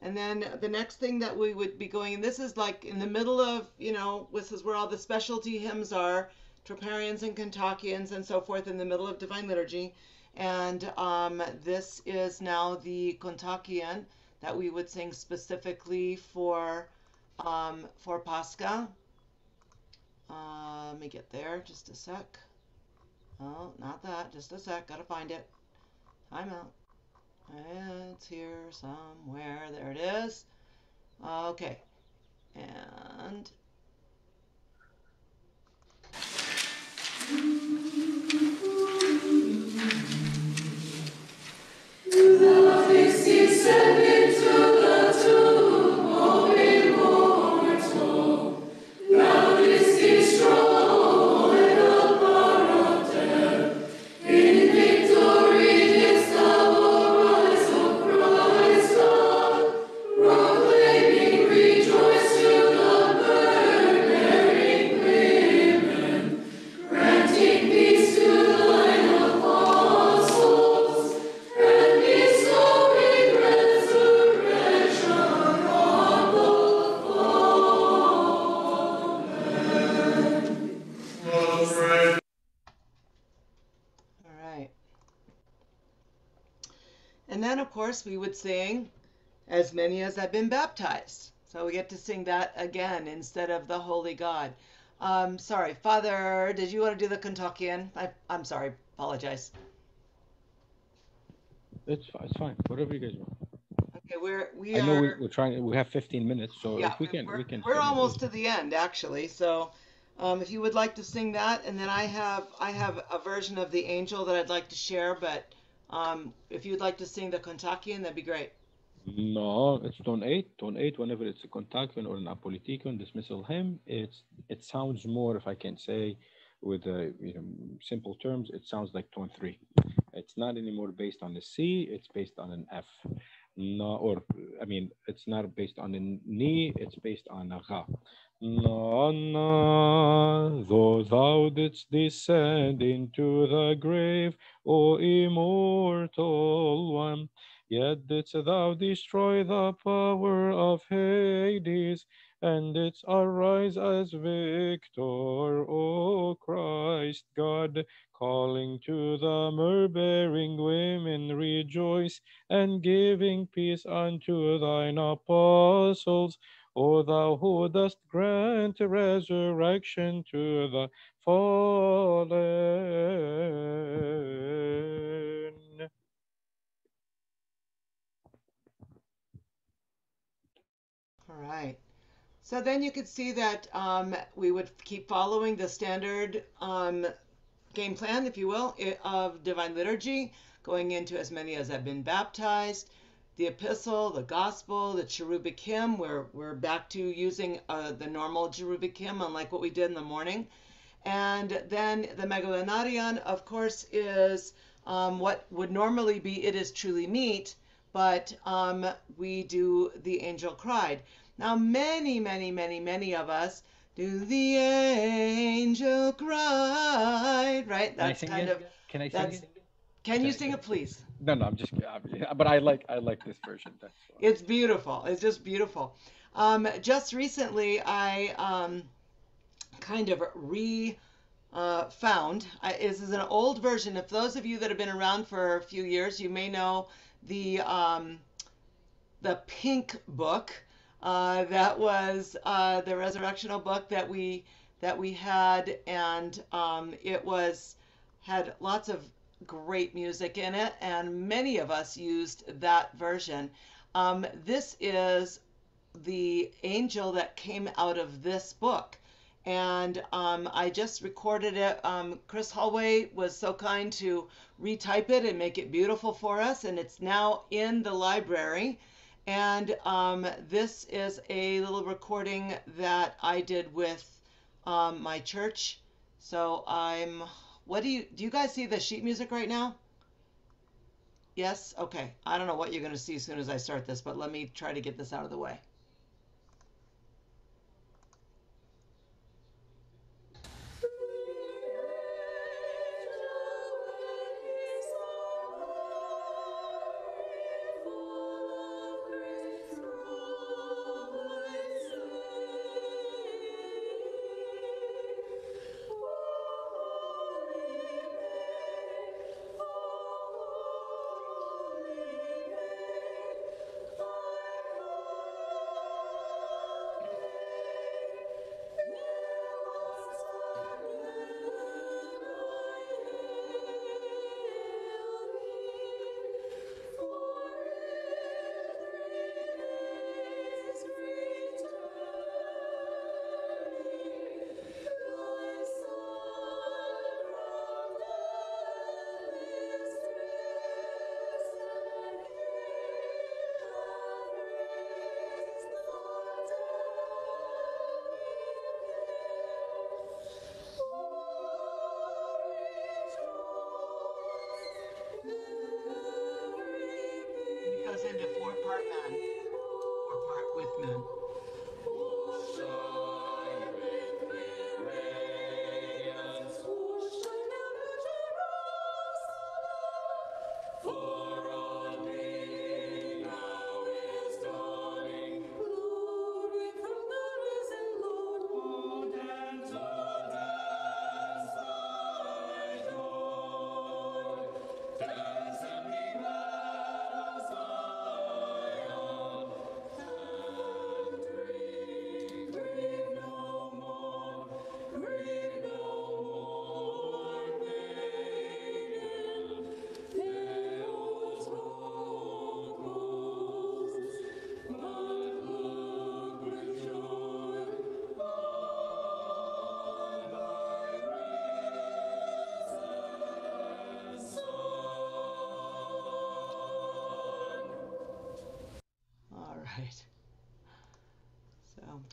Speaker 1: And then the next thing that we would be going, and this is like in the middle of, you know, this is where all the specialty hymns are, Troparians and Kontakions and so forth in the middle of Divine Liturgy. And um, this is now the Kontakion that we would sing specifically for um, for Pascha. Uh, let me get there, just a sec. Oh, not that. Just a sec. Gotta find it. Time out. It's here somewhere. There it is. Okay. And we would sing as many as have been baptized. So we get to sing that again instead of the Holy God. Um, sorry, Father, did you want to do the Kontakion? I, I'm sorry, apologize.
Speaker 5: It's fi- it's fine. Whatever you guys want.
Speaker 1: Okay, we're, we
Speaker 5: I know
Speaker 1: are.
Speaker 5: we, we're trying. We have 15 minutes, so
Speaker 1: Yeah,
Speaker 5: if we can,
Speaker 1: we're,
Speaker 5: can.
Speaker 1: we're almost to the end, actually. So, um, if you would like to sing that, and then I have I have a version of the angel that I'd like to share. But um, if you'd like to sing the Kontakion, that'd be great.
Speaker 5: No, it's tone eight. Tone eight. Whenever it's a kontakion or an apolytikion dismissal hymn, it's it sounds more, if I can say, with uh, you know, simple terms, it sounds like tone three. It's not anymore based on the C. It's based on an F. No, or I mean, it's not based on a ni. It's based on a ga. Na na, though thou didst descend into the grave, O immortal one. Yet didst thou destroy the power of Hades, and didst arise as victor, O Christ God, calling to the myrrh-bearing women, rejoice, and giving peace unto thine apostles, O thou who dost grant resurrection to the fallen.
Speaker 1: All right. So then you could see that um, we would keep following the standard um, game plan, if you will, of Divine Liturgy, going into as many as have been baptized, the epistle, the gospel, the cherubic hymn. We're, we're back to using uh, the normal cherubic hymn, unlike what we did in the morning. And then the Megalynarion, of course, is um, what would normally be It Is Truly Meet, but um, we do The Angel Cried. Now, many, many, many, many of us do The Angel Cried, right? That's kind
Speaker 5: it?
Speaker 1: of,
Speaker 5: Can I sing it?
Speaker 1: Can you sing it, please?
Speaker 5: No, no, I'm just. But I like I like this version.
Speaker 1: It's beautiful. It's just beautiful. Um, just recently, I um, kind of re uh, found. I, this is an old version. If those of you that have been around for a few years, you may know the um, the pink book. Uh, that was uh, the resurrectional book that we that we had, and um, it was had lots of great music in it, and many of us used that version. Um, this is the angel that came out of this book. And um, I just recorded it. Um, Chris Hallway was so kind to retype it and make it beautiful for us, and it's now in the library. And um, this is a little recording that I did with um, my church. So I'm. What do you do? You guys see the sheet music right now? Yes. Okay. I don't know what you're going to see as soon as I start this, but let me try to get this out of the way.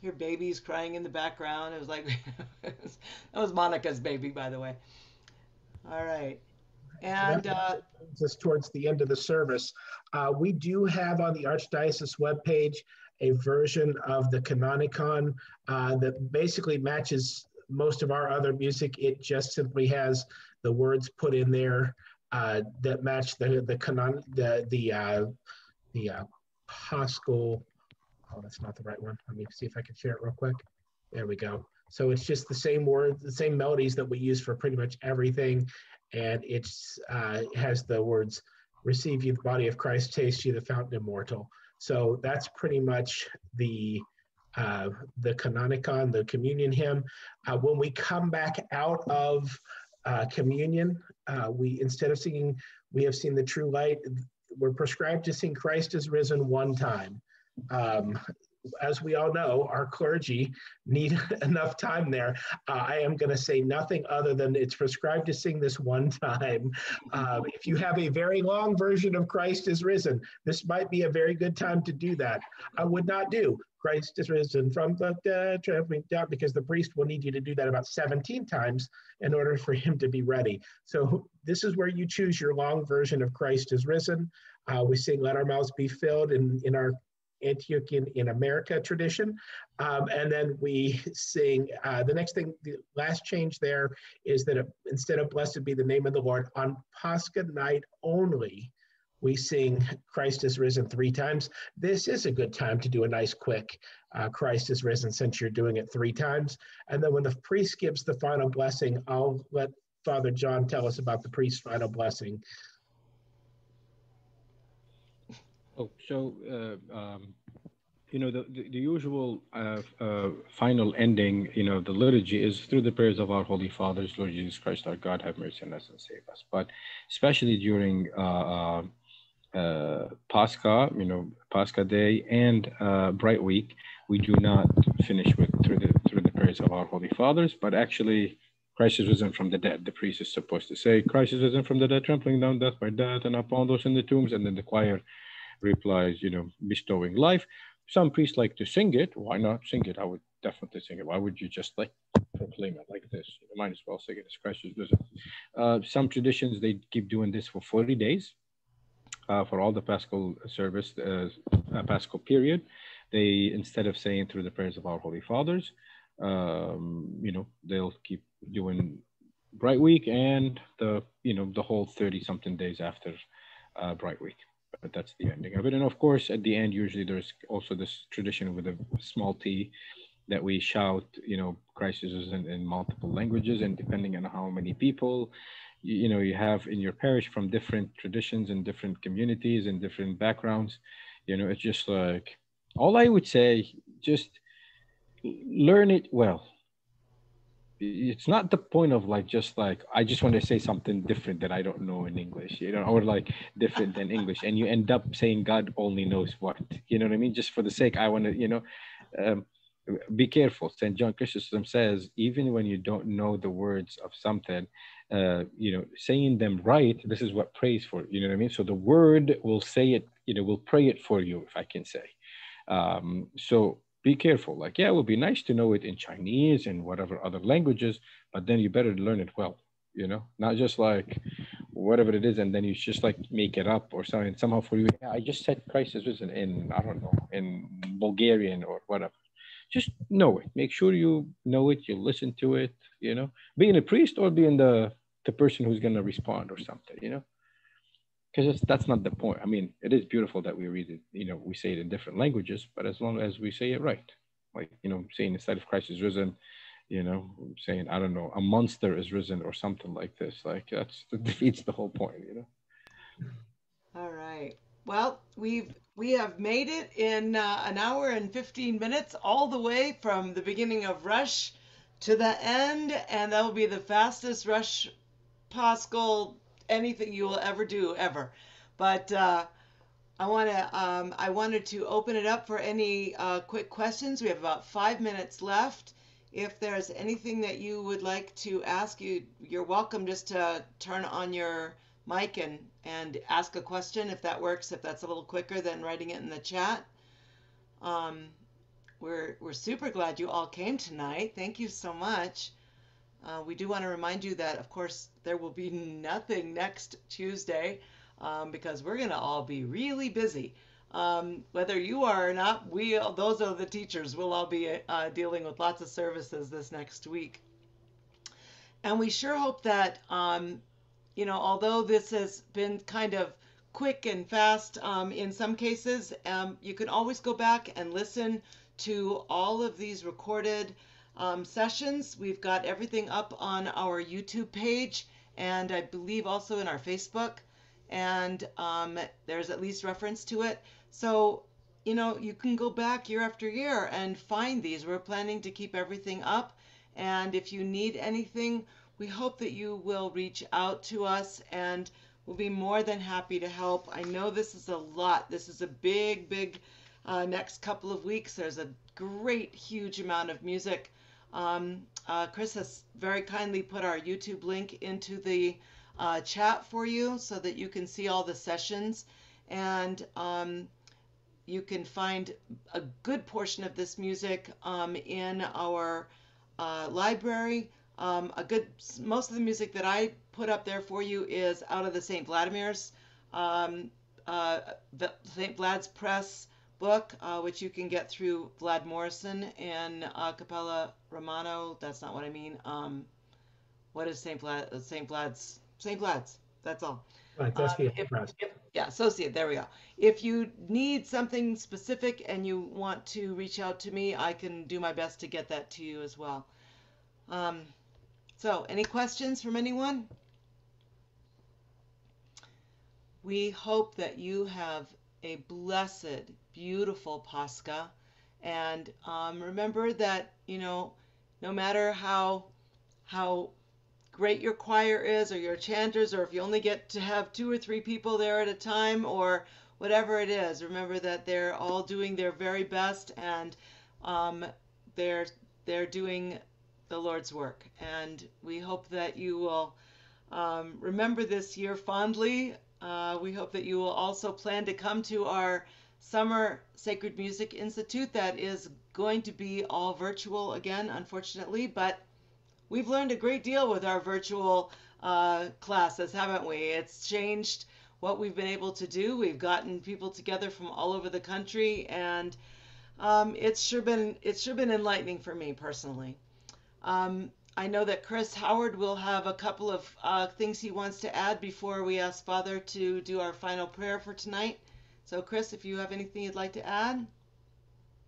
Speaker 1: Your baby's crying in the background. It was like that was Monica's baby, by the way. All right, and uh,
Speaker 3: towards the end of the service. Uh, we do have on the Archdiocese webpage a version of the Koinonikon uh, that basically matches most of our other music. It just simply has the words put in there uh, that match the the canon the the uh, the uh, Paschal. Oh, that's not the right one. Let me see if I can share it real quick. There we go. So it's just the same words, the same melodies that we use for pretty much everything, and it's uh, has the words "Receive you the body of Christ, taste you the fountain immortal." So that's pretty much the uh, the Koinonikon, the communion hymn. Uh, when we come back out of uh, communion, uh, we instead of singing "We have seen the true light," we're prescribed to sing "Christ is risen" one time. Um, as we all know, our clergy need enough time there. Uh, I am going to say nothing other than it's prescribed to sing this one time. Uh, if you have a very long version of Christ is risen, this might be a very good time to do that. I would not do Christ is risen from the dead, because the priest will need you to do that about 17 times in order for him to be ready. So this is where you choose your long version of Christ is risen. Uh, we sing Let Our Mouths Be Filled in, in our Antiochian in America tradition. Um, and then we sing, uh, the next thing, the last change there is that it, instead of blessed be the name of the Lord, on Pascha night only, we sing Christ is risen three times. This is a good time to do a nice quick uh, Christ is risen since you're doing it three times. And then when the priest gives the final blessing, I'll let Father John tell us about the priest's final blessing.
Speaker 5: Oh, so uh, um, you know the the, the usual uh, uh, final ending, you know, the liturgy is through the prayers of our Holy Fathers, Lord Jesus Christ, our God, have mercy on us and save us. But especially during uh, uh, Pascha, you know, Pascha Day and uh, Bright Week, we do not finish with through the through the prayers of our Holy Fathers, but actually. Christ is risen from the dead. The priest is supposed to say, Christ is risen from the dead, trampling down death by death, and upon those in the tombs. And then the choir replies, you know, bestowing life. Some priests like to sing it. Why not sing it? I would definitely sing it. Why would you just like proclaim it like this? You might as well sing it as Christ is risen. Uh, some traditions, they keep doing this for 40 days. Uh, for all the Paschal service, uh, uh, Paschal period, they instead of saying through the prayers of our Holy Fathers, um, you know, they'll keep doing Bright Week and the you know the whole 30 something days after uh, Bright Week but that's the ending of it. And of course, at the end, usually there's also this tradition with a small t that we shout, you know, crises in, in multiple languages, and depending on how many people, you, you know, you have in your parish from different traditions and different communities and different backgrounds, you know, it's just like all I would say, just learn it well it's not the point of like just like I just want to say something different that I don't know in English, you know, or like different than English, and you end up saying God only knows what, you know what I mean? Just for the sake, I want to, you know, um, be careful. Saint John Chrysostom says even when you don't know the words of something, uh, you know, saying them right, this is what prays for. You know what I mean? So the word will say it, you know, will pray it for you, if I can say. Um, so be careful. Like, yeah, it would be nice to know it in Chinese and whatever other languages, but then you better learn it well, you know, not just like whatever it is, and then you just like make it up or something. Somehow for you, yeah, I just said crisis is risen in, I don't know, in Bulgarian or whatever. Just know it. Make sure you know it, you listen to it, you know, being a priest or being the, the person who's going to respond or something, you know because that's not the point. I mean, it is beautiful that we read it, you know, we say it in different languages, but as long as we say it right, like, you know, saying instead of Christ is risen, you know, saying, I don't know, a monster is risen or something like this, like that's that defeats the whole point, you know?
Speaker 1: All right. Well, we've we have made it in uh, an hour and 15 minutes all the way from the beginning of Rush to the end, and that will be the fastest Rush Paschal anything you will ever do ever. But uh, I want to um, I wanted to open it up for any uh, quick questions. We have about five minutes left. If there's anything that you would like to ask, you you're welcome just to turn on your mic and and ask a question if that works. If that's a little quicker than writing it in the chat. Um, we're, we're super glad you all came tonight. Thank you so much. Uh, we do want to remind you that, of course, there will be nothing next Tuesday um, because we're going to all be really busy. Um, whether you are or not, we those are the teachers. We'll all be uh, dealing with lots of services this next week, and we sure hope that um, you know, although this has been kind of quick and fast um, in some cases, um, you can always go back and listen to all of these recorded um, sessions. We've got everything up on our YouTube page and I believe also in our Facebook, and um, there's at least reference to it. So, you know, you can go back year after year and find these. We're planning to keep everything up, and if you need anything, we hope that you will reach out to us and we'll be more than happy to help. I know this is a lot. This is a big, big uh, next couple of weeks. There's a great, huge amount of music. Um, uh, Chris has very kindly put our YouTube link into the uh, chat for you so that you can see all the sessions and um, you can find a good portion of this music um, in our uh, library. Um, a good most of the music that I put up there for you is out of the St. Vladimir's, um, uh, St. Vlad's Press book, uh, which you can get through Vlad Morrison and Cappella Romano. That's not what I mean. Um, what is St. Vlad? St. Vlad's? St. Vlad's. That's all.
Speaker 3: Right,
Speaker 1: Uh,
Speaker 3: that's the
Speaker 1: if- if- yeah, associate. There we go. If you need something specific and you want to reach out to me, I can do my best to get that to you as well. Um, so, any questions from anyone? We hope that you have a blessed, beautiful Pascha. And um, remember that, you know, no matter how how great your choir is or your chanters or if you only get to have two or three people there at a time or whatever it is remember that they're all doing their very best and um, they're they're doing the lord's work. And we hope that you will um, remember this year fondly. Uh, we hope that you will also plan to come to our summer sacred music institute that is going to be all virtual again unfortunately but we've learned a great deal with our virtual uh, classes, haven't we? It's changed what we've been able to do. We've gotten people together from all over the country, and um, it's sure been it's sure been enlightening for me personally. Um, I know that Chris Howard will have a couple of uh, things he wants to add before we ask Father to do our final prayer for tonight. So, Chris, if you have anything you'd like to add.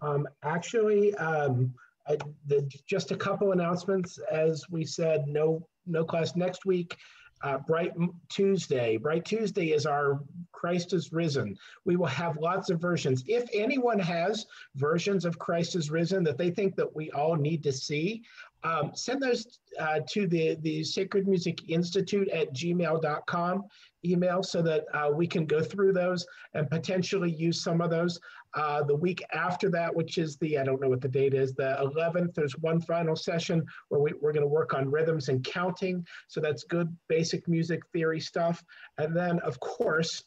Speaker 3: Um, actually, um, I, the, just a couple announcements. As we said, no no class next week. Uh, Bright Tuesday. Bright Tuesday is our Christ is risen. We will have lots of versions. If anyone has versions of Christ is risen that they think that we all need to see, um, send those uh, to the, the Sacred Music Institute at gmail.com email so that uh, we can go through those and potentially use some of those. Uh, the week after that, which is the, I don't know what the date is, the 11th, there's one final session where we, we're going to work on rhythms and counting. So that's good basic music theory stuff. And then, of course,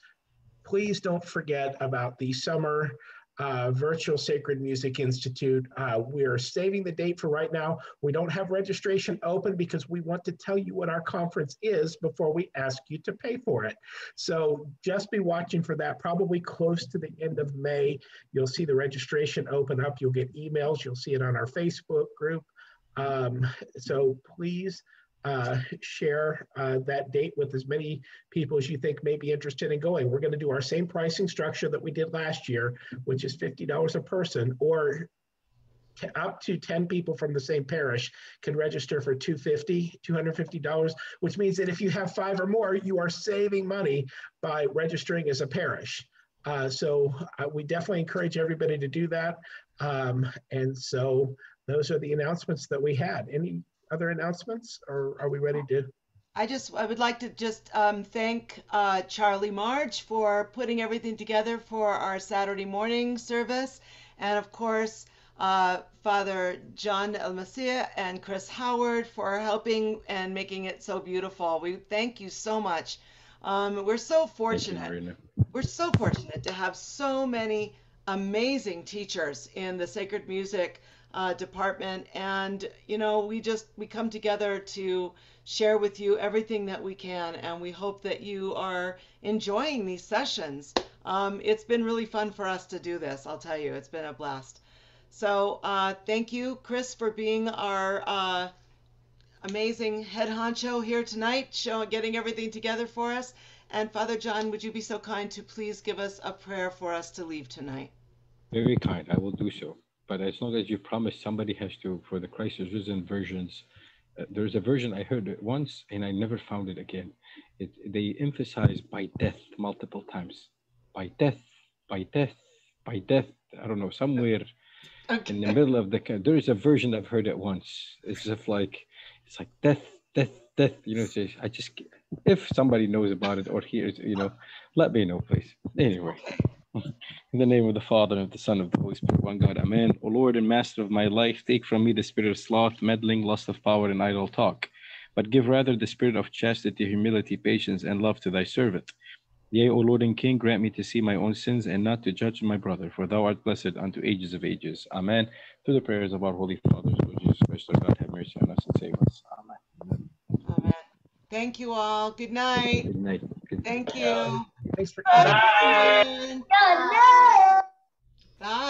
Speaker 3: please don't forget about the summer uh, virtual Sacred Music Institute. Uh, we're saving the date for right now. We don't have registration open because we want to tell you what our conference is before we ask you to pay for it. So just be watching for that. Probably close to the end of May, you'll see the registration open up. You'll get emails. You'll see it on our Facebook group. Um, so please uh, share uh, that date with as many people as you think may be interested in going. We're going to do our same pricing structure that we did last year, which is $50 a person, or up to 10 people from the same parish can register for 250 $250 which means that if you have five or more you are saving money by registering as a parish. Uh, so uh, we definitely encourage everybody to do that. Um, and so those are the announcements that we had. Any other announcements or are we ready to
Speaker 1: I just I would like to just um, thank uh, Charlie Marge for putting everything together for our Saturday morning service, and of course uh, Father John Elmasia and Chris Howard for helping and making it so beautiful. We thank you so much. Um, we're so
Speaker 5: Thank you,
Speaker 1: fortunate we're so fortunate to have so many amazing teachers in the sacred music uh, department. And, you know, we just, we come together to share with you everything that we can. And we hope that you are enjoying these sessions. Um, it's been really fun for us to do this. I'll tell you, it's been a blast. So uh, thank you, Chris, for being our uh, amazing head honcho here tonight, showing getting everything together for us. And Father John, would you be so kind to please give us a prayer for us to leave tonight?
Speaker 5: Very kind. I will do so. But as long as you promise, somebody has to, for the Christ is risen versions, uh, there's a version I heard it once and I never found it again. It, they emphasize by death multiple times. By death, by death, by death. I don't know, somewhere
Speaker 1: Okay.
Speaker 5: in the middle of the, there is a version I've heard it once. It's just like, it's like death, death, death. You know, just, I just, if somebody knows about it or hears, you know, let me know, please. Anyway. In the name of the Father, and of the Son, and of the Holy Spirit, one God, Amen. O Lord and Master of my life, take from me the spirit of sloth, meddling, lust of power, and idle talk, but give rather the spirit of chastity, humility, patience, and love to thy servant. Yea, O Lord and King, grant me to see my own sins and not to judge my brother, for thou art blessed unto ages of ages. Amen. Through the prayers of our holy fathers, Lord Jesus Christ, our God, have mercy on us and save us. Amen.
Speaker 1: Amen. Thank you all. Good night.
Speaker 5: Good night. Good
Speaker 1: Thank you.
Speaker 3: Thanks for
Speaker 1: Bye,
Speaker 3: coming.
Speaker 1: everyone. Bye.